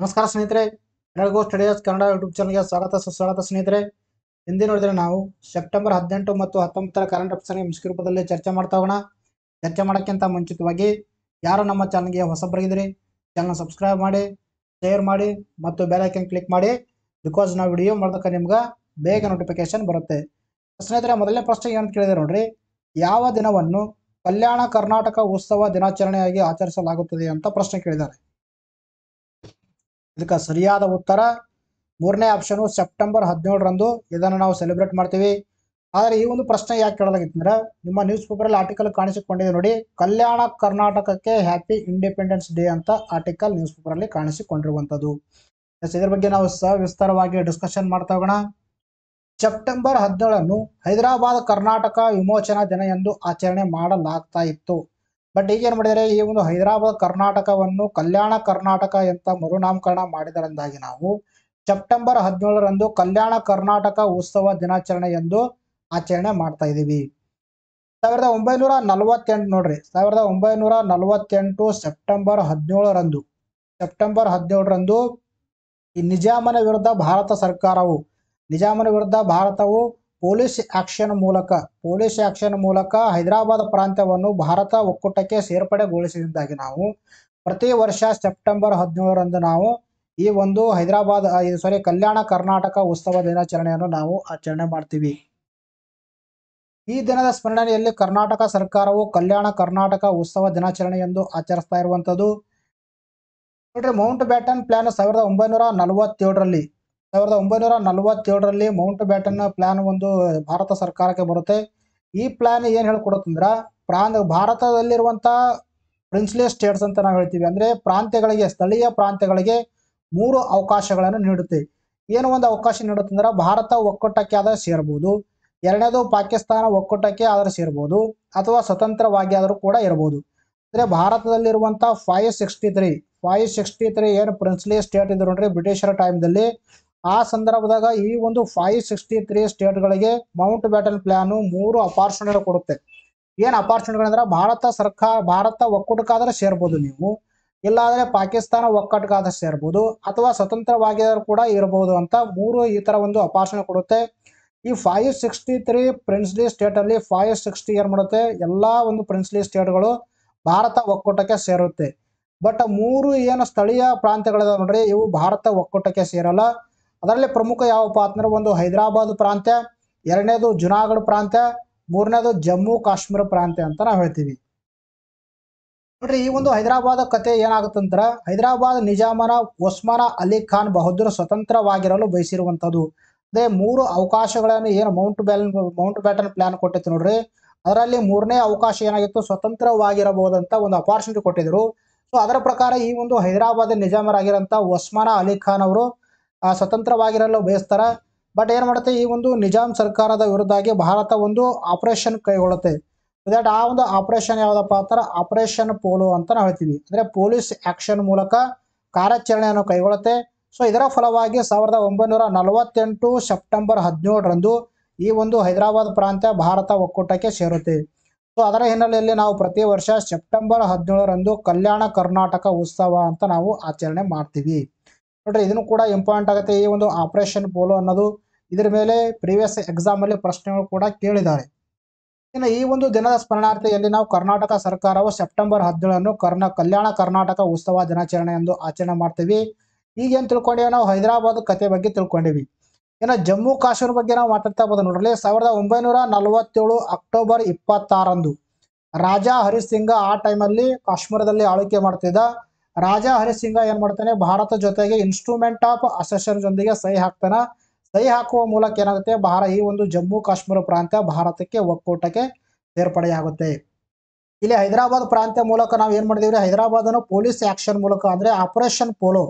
ನಮಸ್ಕಾರ ಸ್ನೇಹಿತರೆ ಎಲ್ಲರಿಗೂ ಸ್ಟಡಿಯಸ್ ಕನ್ನಡ ಯೂಟ್ಯೂಬ್ ಚಾನಲ್ಗೆ ಸ್ವಾಗತ, ಸುಸ್ವಾಗತ ಸ್ನೇಹಿತರೆ. ಹಿಂದೆ ನೋಡಿದರೆ ನಾವು ಸೆಪ್ಟೆಂಬರ್ ಹದಿನೆಂಟು ಮತ್ತು ಹತ್ತೊಂಬತ್ತರ ಕರೆಂಟ್ ಅಫೇರ್ಸ್ಗೆ ಮುಸ್ಕಿ ರೂಪದಲ್ಲಿ ಚರ್ಚೆ ಮಾಡ್ತಾ ಹೋಗೋಣ. ಚರ್ಚೆ ಮಾಡೋಕ್ಕಿಂತ ಮುಂಚಿತವಾಗಿ ಯಾರು ನಮ್ಮ ಚಾನಲ್ಗೆ ಹೊಸಬರಾಗಿದ್ದೀರಿ ಚಾನಲ್ ಸಬ್ಸ್ಕ್ರೈಬ್ ಮಾಡಿ ಶೇರ್ ಮಾಡಿ ಮತ್ತು ಐಕನ್ ಕ್ಲಿಕ್ ಮಾಡಿ ಬಿಕಾಸ್ ನಾವು ವಿಡಿಯೋ ಮಾಡೋದಕ್ಕೆ ನಿಮ್ಗೆ ಬೇಗ ನೋಟಿಫಿಕೇಶನ್ ಬರುತ್ತೆ. ಸ್ನೇಹಿತರೆ, ಮೊದಲನೇ ಪ್ರಶ್ನೆ ಏನಂತ ಕೇಳಿದೆ ನೋಡ್ರಿ, ಯಾವ ದಿನವನ್ನು ಕಲ್ಯಾಣ ಕರ್ನಾಟಕ ಉತ್ಸವ ದಿನಾಚರಣೆಯಾಗಿ ಆಚರಿಸಲಾಗುತ್ತದೆ ಅಂತ ಪ್ರಶ್ನೆ ಕೇಳಿದ್ದಾರೆ. ಇದಕ್ಕೆ ಸರಿಯಾದ ಉತ್ತರ. ಮೂರನೇ ಆಪ್ಷನು ಸೆಪ್ಟೆಂಬರ್ ಹದಿನೇಳರಂದು ಇದನ್ನು ನಾವು ಸೆಲೆಬ್ರೇಟ್ ಮಾಡ್ತೀವಿ. ಆದರೆ ಈ ಒಂದು ಪ್ರಶ್ನೆ ಯಾಕೆ ಕೇಳಲಾಗಿತ್ತು ಅಂದ್ರೆ ನಿಮ್ಮ ನ್ಯೂಸ್ ಪೇಪರಲ್ಲಿ ಆರ್ಟಿಕಲ್ ಕಾಣಿಸಿಕೊಂಡಿದೆ ನೋಡಿ, ಕಲ್ಯಾಣ ಕರ್ನಾಟಕಕ್ಕೆ ಹ್ಯಾಪಿ ಇಂಡಿಪೆಂಡೆನ್ಸ್ ಡೇ ಅಂತ ಆರ್ಟಿಕಲ್ ನ್ಯೂಸ್ ಪೇಪರಲ್ಲಿ ಕಾಣಿಸಿಕೊಂಡಿರುವಂಥದ್ದು. ಇದ್ರ ಬಗ್ಗೆ ನಾವು ಸವಿಸ್ತಾರವಾಗಿ ಡಿಸ್ಕಷನ್ ಮಾಡ್ತಾ ಹೋಗೋಣ. ಸೆಪ್ಟೆಂಬರ್ ಹದಿನೇಳನ್ನು ಹೈದರಾಬಾದ್ ಕರ್ನಾಟಕ ವಿಮೋಚನಾ ದಿನ ಎಂದು ಆಚರಣೆ ಮಾಡಲಾಗ್ತಾ ಇತ್ತು. ಬಟ್ ಈಗ ಏನು ಮಾಡಿದರೆ? ಈ ಒಂದು ಹೈದರಾಬಾದ್ ಕರ್ನಾಟಕವನ್ನು ಕಲ್ಯಾಣ ಕರ್ನಾಟಕ ಅಂತ ಮರುನಾಮಕರಣ ಮಾಡಿದರಿಂದಾಗಿ ನಾವು ಸೆಪ್ಟೆಂಬರ್ ಹದಿನೇಳರಂದು ಕಲ್ಯಾಣ ಕರ್ನಾಟಕ ಉತ್ಸವ ದಿನಾಚರಣೆ ಎಂದು ಆಚರಣೆ ಮಾಡ್ತಾ ಇದ್ದೀವಿ. ಸಾವಿರದ ಒಂಬೈನೂರ ನಲವತ್ತೆಂಟು ನೋಡ್ರಿ. ಸಾವಿರದ ಒಂಬೈನೂರ ನಲವತ್ತೆಂಟು ಸೆಪ್ಟೆಂಬರ್ ಹದಿನೇಳರಂದು. ಸೆಪ್ಟೆಂಬರ್ ಹದಿನೇಳರಂದು ಈ ನಿಜಾಮನ ವಿರುದ್ಧ ಭಾರತ ಸರ್ಕಾರವು, ನಿಜಾಮನ ವಿರುದ್ಧ ಭಾರತವು ಪೊಲೀಸ್ ಆಕ್ಷನ್ ಮೂಲಕ, ಪೊಲೀಸ್ ಆಕ್ಷನ್ ಮೂಲಕ ಹೈದರಾಬಾದ್ ಪ್ರಾಂತ್ಯವನ್ನು ಭಾರತ ಒಕ್ಕೂಟಕ್ಕೆ ಸೇರ್ಪಡೆಗೊಳಿಸಿದ್ದಾಗಿ ನಾವು ಪ್ರತಿ ವರ್ಷ ಸೆಪ್ಟೆಂಬರ್ ಹದಿನೇಳರಂದು ನಾವು ಈ ಒಂದು ಹೈದರಾಬಾದ್ ಸಾರಿ ಕಲ್ಯಾಣ ಕರ್ನಾಟಕ ಉತ್ಸವ ದಿನಾಚರಣೆಯನ್ನು ನಾವು ಆಚರಣೆ ಮಾಡ್ತೀವಿ. ಈ ದಿನದ ಸ್ಮರಣೆಯಲ್ಲಿ ಕರ್ನಾಟಕ ಸರ್ಕಾರವು ಕಲ್ಯಾಣ ಕರ್ನಾಟಕ ಉತ್ಸವ ದಿನಾಚರಣೆ ಎಂದು ಆಚರಿಸ್ತಾ ಇರುವಂಥದ್ದು. ನೋಡ್ರಿ, ಮೌಂಟ್ ಬ್ಯಾಟನ್ ಪ್ಲಾನ್ ಸಾವಿರದ ಒಂಬೈನೂರ ನಲವತ್ತೇಳರಲ್ಲಿ ಸಾವಿರದ ಒಂಬೈನೂರ ನಲವತ್ತೇಳರಲ್ಲಿ ಮೌಂಟ್ ಬ್ಯಾಟನ್ ಪ್ಲಾನ್ ಒಂದು ಭಾರತ ಸರ್ಕಾರಕ್ಕೆ ಬರುತ್ತೆ. ಈ ಪ್ಲಾನ್ ಏನು ಹೇಳ್ಕೊಡುತ್ತಂದ್ರ ಪ್ರಾಂತ ಭಾರತದಲ್ಲಿರುವಂಥ ಪ್ರಿನ್ಸ್ಲಿ ಸ್ಟೇಟ್ಸ್ ಅಂತ ನಾವು ಹೇಳ್ತೀವಿ. ಅಂದರೆ ಪ್ರಾಂತ್ಯಗಳಿಗೆ, ಸ್ಥಳೀಯ ಪ್ರಾಂತ್ಯಗಳಿಗೆ ಮೂರು ಅವಕಾಶಗಳನ್ನು ನೀಡುತ್ತೆ. ಏನು ಒಂದು ಅವಕಾಶ ನೀಡುತ್ತಂದ್ರೆ, ಭಾರತ ಒಕ್ಕೂಟಕ್ಕೆ ಆದರೆ ಸೇರ್ಬೋದು. ಎರಡನೇದು ಪಾಕಿಸ್ತಾನ ಒಕ್ಕೂಟಕ್ಕೆ ಆದರೆ ಸೇರ್ಬೋದು. ಅಥವಾ ಸ್ವತಂತ್ರವಾಗಿ ಆದರೂ ಕೂಡ ಇರ್ಬೋದು. ಅಂದರೆ ಭಾರತದಲ್ಲಿರುವಂಥ five sixty three five sixty three ಏನು ಪ್ರಿನ್ಸ್ಲಿ ಸ್ಟೇಟ್ ಇದ್ರು ನೋಡ್ರಿ, ಬ್ರಿಟಿಷರ ಟೈಮ್ದಲ್ಲಿ ಆ ಸಂದರ್ಭದಾಗ ಈ ಒಂದು ಫೈವ್ ಸಿಕ್ಸ್ಟಿ ತ್ರೀ ಸ್ಟೇಟ್ಗಳಿಗೆ ಮೌಂಟ್ ಬ್ಯಾಟನ್ ಪ್ಲಾನು ಮೂರು ಅಪಾರ್ಚುನಿಟಿ ಕೊಡುತ್ತೆ. ಏನು ಅಪಾರ್ಚುನಿಟಿಗಳಂದ್ರೆ ಭಾರತ ಸರ್ಕಾರ, ಭಾರತ ಒಕ್ಕೂಟಕ್ಕಾದ್ರೆ ಸೇರ್ಬೋದು ನೀವು. ಇಲ್ಲಾಂದ್ರೆ ಪಾಕಿಸ್ತಾನ ಒಕ್ಕೂಟಕ್ಕಾದ್ರೆ ಸೇರ್ಬೋದು. ಅಥವಾ ಸ್ವತಂತ್ರವಾಗಿದ್ರು ಕೂಡ ಇರಬಹುದು ಅಂತ ಮೂರು ಈ ತರ ಒಂದು ಅಪಾರ್ಚುನಿಟಿ ಕೊಡುತ್ತೆ. ಈ five sixty three princely state ಅಲ್ಲಿ ಫೈವ್ ಸಿಕ್ಸ್ಟಿ ಏನ್ ಮಾಡುತ್ತೆ? ಎಲ್ಲಾ ಒಂದು ಪ್ರಿನ್ಸ್ಲಿ ಸ್ಟೇಟ್ಗಳು ಭಾರತ ಒಕ್ಕೂಟಕ್ಕೆ ಸೇರುತ್ತೆ. ಬಟ್ ಮೂರು ಏನು ಸ್ಥಳೀಯ ಪ್ರಾಂತ್ಯಗಳಿದಾವೆ ನೋಡ್ರಿ, ಇವು ಭಾರತ ಒಕ್ಕೂಟಕ್ಕೆ ಸೇರಲ್ಲ. ಅದರಲ್ಲಿ ಪ್ರಮುಖ ಯಾವಪ್ಪ ಅಂತಂದ್ರೆ ಒಂದು ಹೈದರಾಬಾದ್ ಪ್ರಾಂತ್ಯ, ಎರಡನೇದು ಜುನಾಗಢ ಪ್ರಾಂತ್ಯ, ಮೂರನೇದು ಜಮ್ಮು ಕಾಶ್ಮೀರ ಪ್ರಾಂತ್ಯ ಅಂತ ನಾವು ಹೇಳ್ತೀವಿ. ನೋಡ್ರಿ, ಈ ಒಂದು ಹೈದರಾಬಾದ್ ಕತೆ ಏನಾಗುತ್ತಂದ್ರ, ಹೈದರಾಬಾದ್ ನಿಜಾಮನ ಒಸ್ಮಾನ ಅಲಿ ಖಾನ್ ಬಹದ್ದೂರ್ ಸ್ವತಂತ್ರವಾಗಿರಲು ಬಯಸಿರುವಂಥದ್ದು. ಅದೇ ಮೂರು ಅವಕಾಶಗಳನ್ನು ಏನು ಮೌಂಟ್ ಬ್ಯಾಲ್ ಮೌಂಟ್ ಬ್ಯಾಟನ್ ಪ್ಲಾನ್ ಕೊಟ್ಟಿತ್ತು ನೋಡ್ರಿ. ಅದರಲ್ಲಿ ಮೂರನೇ ಅವಕಾಶ ಏನಾಗಿತ್ತು? ಸ್ವತಂತ್ರವಾಗಿರಬಹುದಂತ ಒಂದು ಅಪಾರ್ಚುನಿಟಿ ಕೊಟ್ಟಿದ್ರು. ಸೊ ಅದರ ಪ್ರಕಾರ ಈ ಒಂದು ಹೈದರಾಬಾದ್ ನಿಜಾಮರಾಗಿರೋಂಥ ಒಸ್ಮಾನ ಅಲಿ ಖಾನ್ ಅವರು ಸ್ವತಂತ್ರವಾಗಿರಲು ಬಯಸ್ತಾರ. ಬಟ್ ಏನ್ ಮಾಡುತ್ತೆ? ಈ ಒಂದು ನಿಜಾಮ್ ಸರ್ಕಾರದ ವಿರುದ್ಧಾಗಿ ಭಾರತ ಒಂದು ಆಪರೇಷನ್ ಕೈಗೊಳ್ಳುತ್ತೆ. ದಟ್ ಆ ಒಂದು ಆಪರೇಷನ್ ಯಾವ್ದಪ್ಪ ಅಂತಾರೆ? ಆಪರೇಷನ್ ಪೋಲೋ ಅಂತ ನಾವು ಹೇಳ್ತೀವಿ. ಅಂದ್ರೆ ಪೊಲೀಸ್ ಆಕ್ಷನ್ ಮೂಲಕ ಕಾರ್ಯಾಚರಣೆಯನ್ನು ಕೈಗೊಳ್ಳುತ್ತೆ. ಸೊ ಇದರ ಫಲವಾಗಿ ಸಾವಿರದ ಒಂಬೈನೂರ ನಲವತ್ತೆಂಟು ಸೆಪ್ಟೆಂಬರ್ ಹದಿನೇಳರಂದು ಈ ಒಂದು ಹೈದರಾಬಾದ್ ಪ್ರಾಂತ್ಯ ಭಾರತ ಒಕ್ಕೂಟಕ್ಕೆ ಸೇರುತ್ತೆ. ಸೊ ಅದರ ಹಿನ್ನೆಲೆಯಲ್ಲಿ ನಾವು ಪ್ರತಿ ವರ್ಷ ಸೆಪ್ಟೆಂಬರ್ ಹದಿನೇಳರಂದು ಕಲ್ಯಾಣ ಕರ್ನಾಟಕ ಉತ್ಸವ ಅಂತ ನಾವು ಆಚರಣೆ ಮಾಡ್ತೀವಿ. ನೋಡ್ರಿ, ಇದನ್ನು ಕೂಡ ಇಂಪಾರ್ಟೆಂಟ್ ಆಗುತ್ತೆ ಈ ಒಂದು ಆಪರೇಷನ್ ಪೋಲೋ ಅನ್ನೋದು. ಇದ್ರ ಮೇಲೆ ಪ್ರೀವಿಯಸ್ ಎಕ್ಸಾಮ್ ಅಲ್ಲಿ ಪ್ರಶ್ನೆಗಳು ಕೂಡ ಕೇಳಿದ್ದಾರೆ. ಇನ್ನು ಈ ಒಂದು ದಿನದ ಸ್ಮರಣಾರ್ಥಿಯಲ್ಲಿ ನಾವು ಕರ್ನಾಟಕ ಸರ್ಕಾರವು ಸೆಪ್ಟೆಂಬರ್ ಹದಿನೇಳನ್ನು ಕರ್ನ, ಕಲ್ಯಾಣ ಕರ್ನಾಟಕ ಉತ್ಸವ ದಿನಾಚರಣೆ ಎಂದು ಆಚರಣೆ ಮಾಡ್ತೀವಿ. ಈಗ ಏನ್ ತಿಳ್ಕೊಂಡೇವಿ ನಾವು? ಹೈದರಾಬಾದ್ ಕತೆ ಬಗ್ಗೆ ತಿಳ್ಕೊಂಡಿವಿ. ಇನ್ನು ಜಮ್ಮು ಕಾಶ್ಮೀರ ಬಗ್ಗೆ ನಾವು ಮಾತಾಡ್ತಾ ಬೋದು ನೋಡ್ರಿ. ಸಾವಿರದ ಒಂಬೈನೂರ ನಲವತ್ತೇಳು ಅಕ್ಟೋಬರ್ ಇಪ್ಪತ್ತಾರಂದು ರಾಜಾ ಹರಿಸಿಂಗ ಆ ಟೈಮಲ್ಲಿ ಕಾಶ್ಮೀರದಲ್ಲಿ ಆಳ್ವಿಕೆ ಮಾಡ್ತಿದ್ದ ರಾಜಾ ಹರಿಸಿಂಗ ಏನ್ ಮಾಡ್ತಾನೆ? ಭಾರತ ಜೊತೆಗೆ ಇನ್ಸ್ಟ್ರೂಮೆಂಟ್ ಆಫ್ ಅಸೆಷನ್ ಜೊತೆಗೆ ಸಹಿ ಹಾಕ್ತಾನ. ಸಹಿ ಹಾಕುವ ಮೂಲಕ ಏನಾಗುತ್ತೆ? ಭಾರ ಈ ಒಂದು ಜಮ್ಮು ಕಾಶ್ಮೀರ ಪ್ರಾಂತ್ಯ ಭಾರತಕ್ಕೆ ಒಕ್ಕೂಟಕ್ಕೆ ಸೇರ್ಪಡೆಯಾಗುತ್ತೆ. ಇಲ್ಲಿ ಹೈದರಾಬಾದ್ ಪ್ರಾಂತ್ಯ ಮೂಲಕ ನಾವು ಏನ್ ಮಾಡಿದೀವಿ ಹೈದರಾಬಾದನ್ನು ಪೊಲೀಸ್ ಆಕ್ಷನ್ ಮೂಲಕ ಅಂದ್ರೆ ಆಪರೇಷನ್ ಪೋಲೋ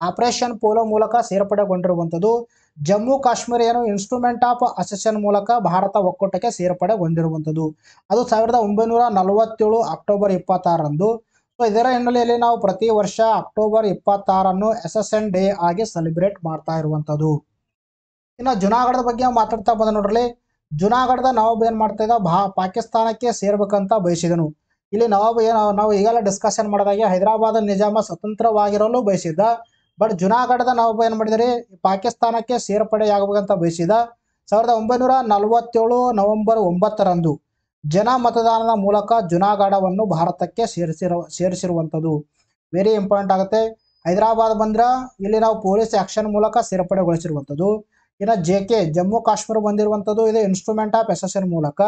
ಆಪರೇಷನ್ ಪೋಲೋ ಮೂಲಕ ಸೇರ್ಪಡೆಗೊಂಡಿರುವಂಥದ್ದು. ಜಮ್ಮು ಕಾಶ್ಮೀರ ಏನು ಇನ್ಸ್ಟ್ರೂಮೆಂಟ್ ಆಫ್ ಅಸೆಷನ್ ಮೂಲಕ ಭಾರತ ಒಕ್ಕೂಟಕ್ಕೆ ಸೇರ್ಪಡೆಗೊಂಡಿರುವಂಥದ್ದು. ಅದು ಸಾವಿರದ ಒಂಬೈನೂರ ನಲವತ್ತೇಳು ಅಕ್ಟೋಬರ್ ಇಪ್ಪತ್ತಾರರಂದು. ಇದರ ಹಿನ್ನೆಲೆಯಲ್ಲಿ ನಾವು ಪ್ರತಿ ವರ್ಷ ಅಕ್ಟೋಬರ್ ಇಪ್ಪತ್ತಾರನ್ನು ಎಸ್ ಎಸ್ ಎನ್ ಡೇ ಆಗಿ ಸೆಲೆಬ್ರೇಟ್ ಮಾಡ್ತಾ ಇರುವಂಥದ್ದು. ಇನ್ನು ಜುನಾಗಢದ ಬಗ್ಗೆ ಮಾತಾಡ್ತಾ ಬಂದ ನೋಡ್ರಿ ಜುನಾಗಢದ ನವಾಬ್ ಏನ್ ಮಾಡ್ತಾ ಇದ್ದ? ಭಾ, ಪಾಕಿಸ್ತಾನಕ್ಕೆ ಸೇರ್ಬೇಕಂತ ಬಯಸಿದನು. ಇಲ್ಲಿ ನವಾಬ್ ಏನು, ನಾವು ಈಗೆಲ್ಲ ಡಿಸ್ಕಷನ್ ಮಾಡಿದಾಗೆ ಹೈದರಾಬಾದ್ ನಿಜಾಮ ಸ್ವತಂತ್ರವಾಗಿರಲು ಬಯಸಿದ್ದ. ಬಟ್ ಜುನಾಗಢದ ನವಾಬ್ ಏನು ಮಾಡಿದರೆ, ಪಾಕಿಸ್ತಾನಕ್ಕೆ ಸೇರ್ಪಡೆಯಾಗಬೇಕಂತ ಬಯಸಿದ ಸಾವಿರದ ಒಂಬೈನೂರ ನಲವತ್ತೇಳು ನವೆಂಬರ್ ಒಂಬತ್ತರಂದು ಜನ ಮತದಾನದ ಮೂಲಕ ಜುನಾಗಢವನ್ನು ಭಾರತಕ್ಕೆ ಸೇರಿಸಿರೋ, ಸೇರಿಸಿರುವಂಥದ್ದು. ವೆರಿ ಇಂಪಾರ್ಟೆಂಟ್ ಆಗುತ್ತೆ. ಹೈದರಾಬಾದ್ ಬಂದ್ರೆ ಇಲ್ಲಿ ನಾವು ಪೊಲೀಸ್ ಆಕ್ಷನ್ ಮೂಲಕ ಸೇರ್ಪಡೆಗೊಳಿಸಿರುವಂಥದ್ದು. ಇನ್ನು ಜೆ ಕೆ ಜಮ್ಮು ಕಾಶ್ಮೀರ ಬಂದಿರುವಂಥದ್ದು, ಇದು ಇನ್ಸ್ಟ್ರೂಮೆಂಟ್ ಆಫ್ ಎಸೆಷನ್ ಮೂಲಕ.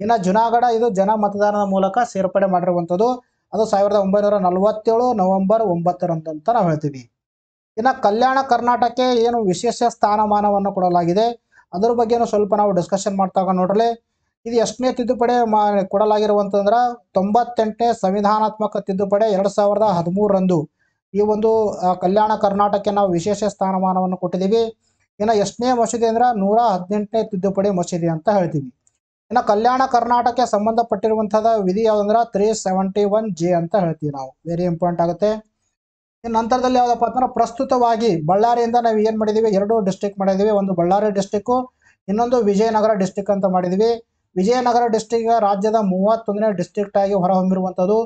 ಇನ್ನು ಜುನಾಗಢ, ಇದು ಜನ ಮತದಾನದ ಮೂಲಕ ಸೇರ್ಪಡೆ ಮಾಡಿರುವಂಥದ್ದು. ಅದು ಸಾವಿರದ ಒಂಬೈನೂರ ನಲವತ್ತೇಳು ನವೆಂಬರ್ ಅಂತ ನಾವು ಹೇಳ್ತೀವಿ. ಇನ್ನು ಕಲ್ಯಾಣ ಕರ್ನಾಟಕಕ್ಕೆ ಏನು ವಿಶೇಷ ಸ್ಥಾನಮಾನವನ್ನು ಕೊಡಲಾಗಿದೆ, ಅದರ ಬಗ್ಗೆನೂ ಸ್ವಲ್ಪ ನಾವು ಡಿಸ್ಕಷನ್ ಮಾಡ್ತಾ ನೋಡ್ರಲಿ. ಇದು ಎಷ್ಟನೇ ತಿದ್ದುಪಡಿ ಮಾ, ಕೊಡಲಾಗಿರುವಂತಂದ್ರೆ ತೊಂಬತ್ತೆಂಟನೇ ಸಂವಿಧಾನಾತ್ಮಕ ತಿದ್ದುಪಡಿ ಎರಡು ಸಾವಿರದ ಹದಿಮೂರರಂದು. ಈ ಒಂದು ಕಲ್ಯಾಣ ಕರ್ನಾಟಕಕ್ಕೆ ನಾವು ವಿಶೇಷ ಸ್ಥಾನಮಾನವನ್ನು ಕೊಟ್ಟಿದ್ದೀವಿ. ಇನ್ನು ಎಷ್ಟನೇ ಮಸೀದಿ ಅಂದ್ರೆ ನೂರ ಹದಿನೆಂಟನೇ ತಿದ್ದುಪಡಿ ಮಸೀದಿ ಅಂತ ಹೇಳ್ತೀವಿ. ಇನ್ನು ಕಲ್ಯಾಣ ಕರ್ನಾಟಕಕ್ಕೆ ಸಂಬಂಧಪಟ್ಟಿರುವಂಥದ್ದು ವಿಧಿ ಯಾವುದಂದ್ರೆ ತ್ರೀ ಸೆವೆಂಟಿ ಒನ್ ಜೆ ಅಂತ ಹೇಳ್ತೀವಿ ನಾವು. ವೆರಿ ಇಂಪಾರ್ಟೆಂಟ್ ಆಗುತ್ತೆ. ಇನ್ನು ನಂತರದಲ್ಲಿ ಯಾವುದಪ್ಪ ಅಂತಂದ್ರೆ ಪ್ರಸ್ತುತವಾಗಿ ಬಳ್ಳಾರಿಯಿಂದ ನಾವು ಏನು ಮಾಡಿದ್ದೀವಿ ಎರಡು ಡಿಸ್ಟಿಕ್ ಮಾಡಿದೀವಿ. ಒಂದು ಬಳ್ಳಾರಿ ಡಿಸ್ಟಿಕ್ಕು ಇನ್ನೊಂದು ವಿಜಯನಗರ ಡಿಸ್ಟಿಕ್ ಅಂತ ಮಾಡಿದ್ದೀವಿ ವಿಜಯನಗರ ಡಿಸ್ಟಿಕ್ ರಾಜ್ಯದ ಮೂವತ್ತೊಂದನೇ ಡಿಸ್ಟ್ರಿಕ್ಟ್ ಆಗಿ ಹೊರಹೊಮ್ಮಿರುವಂಥದ್ದು.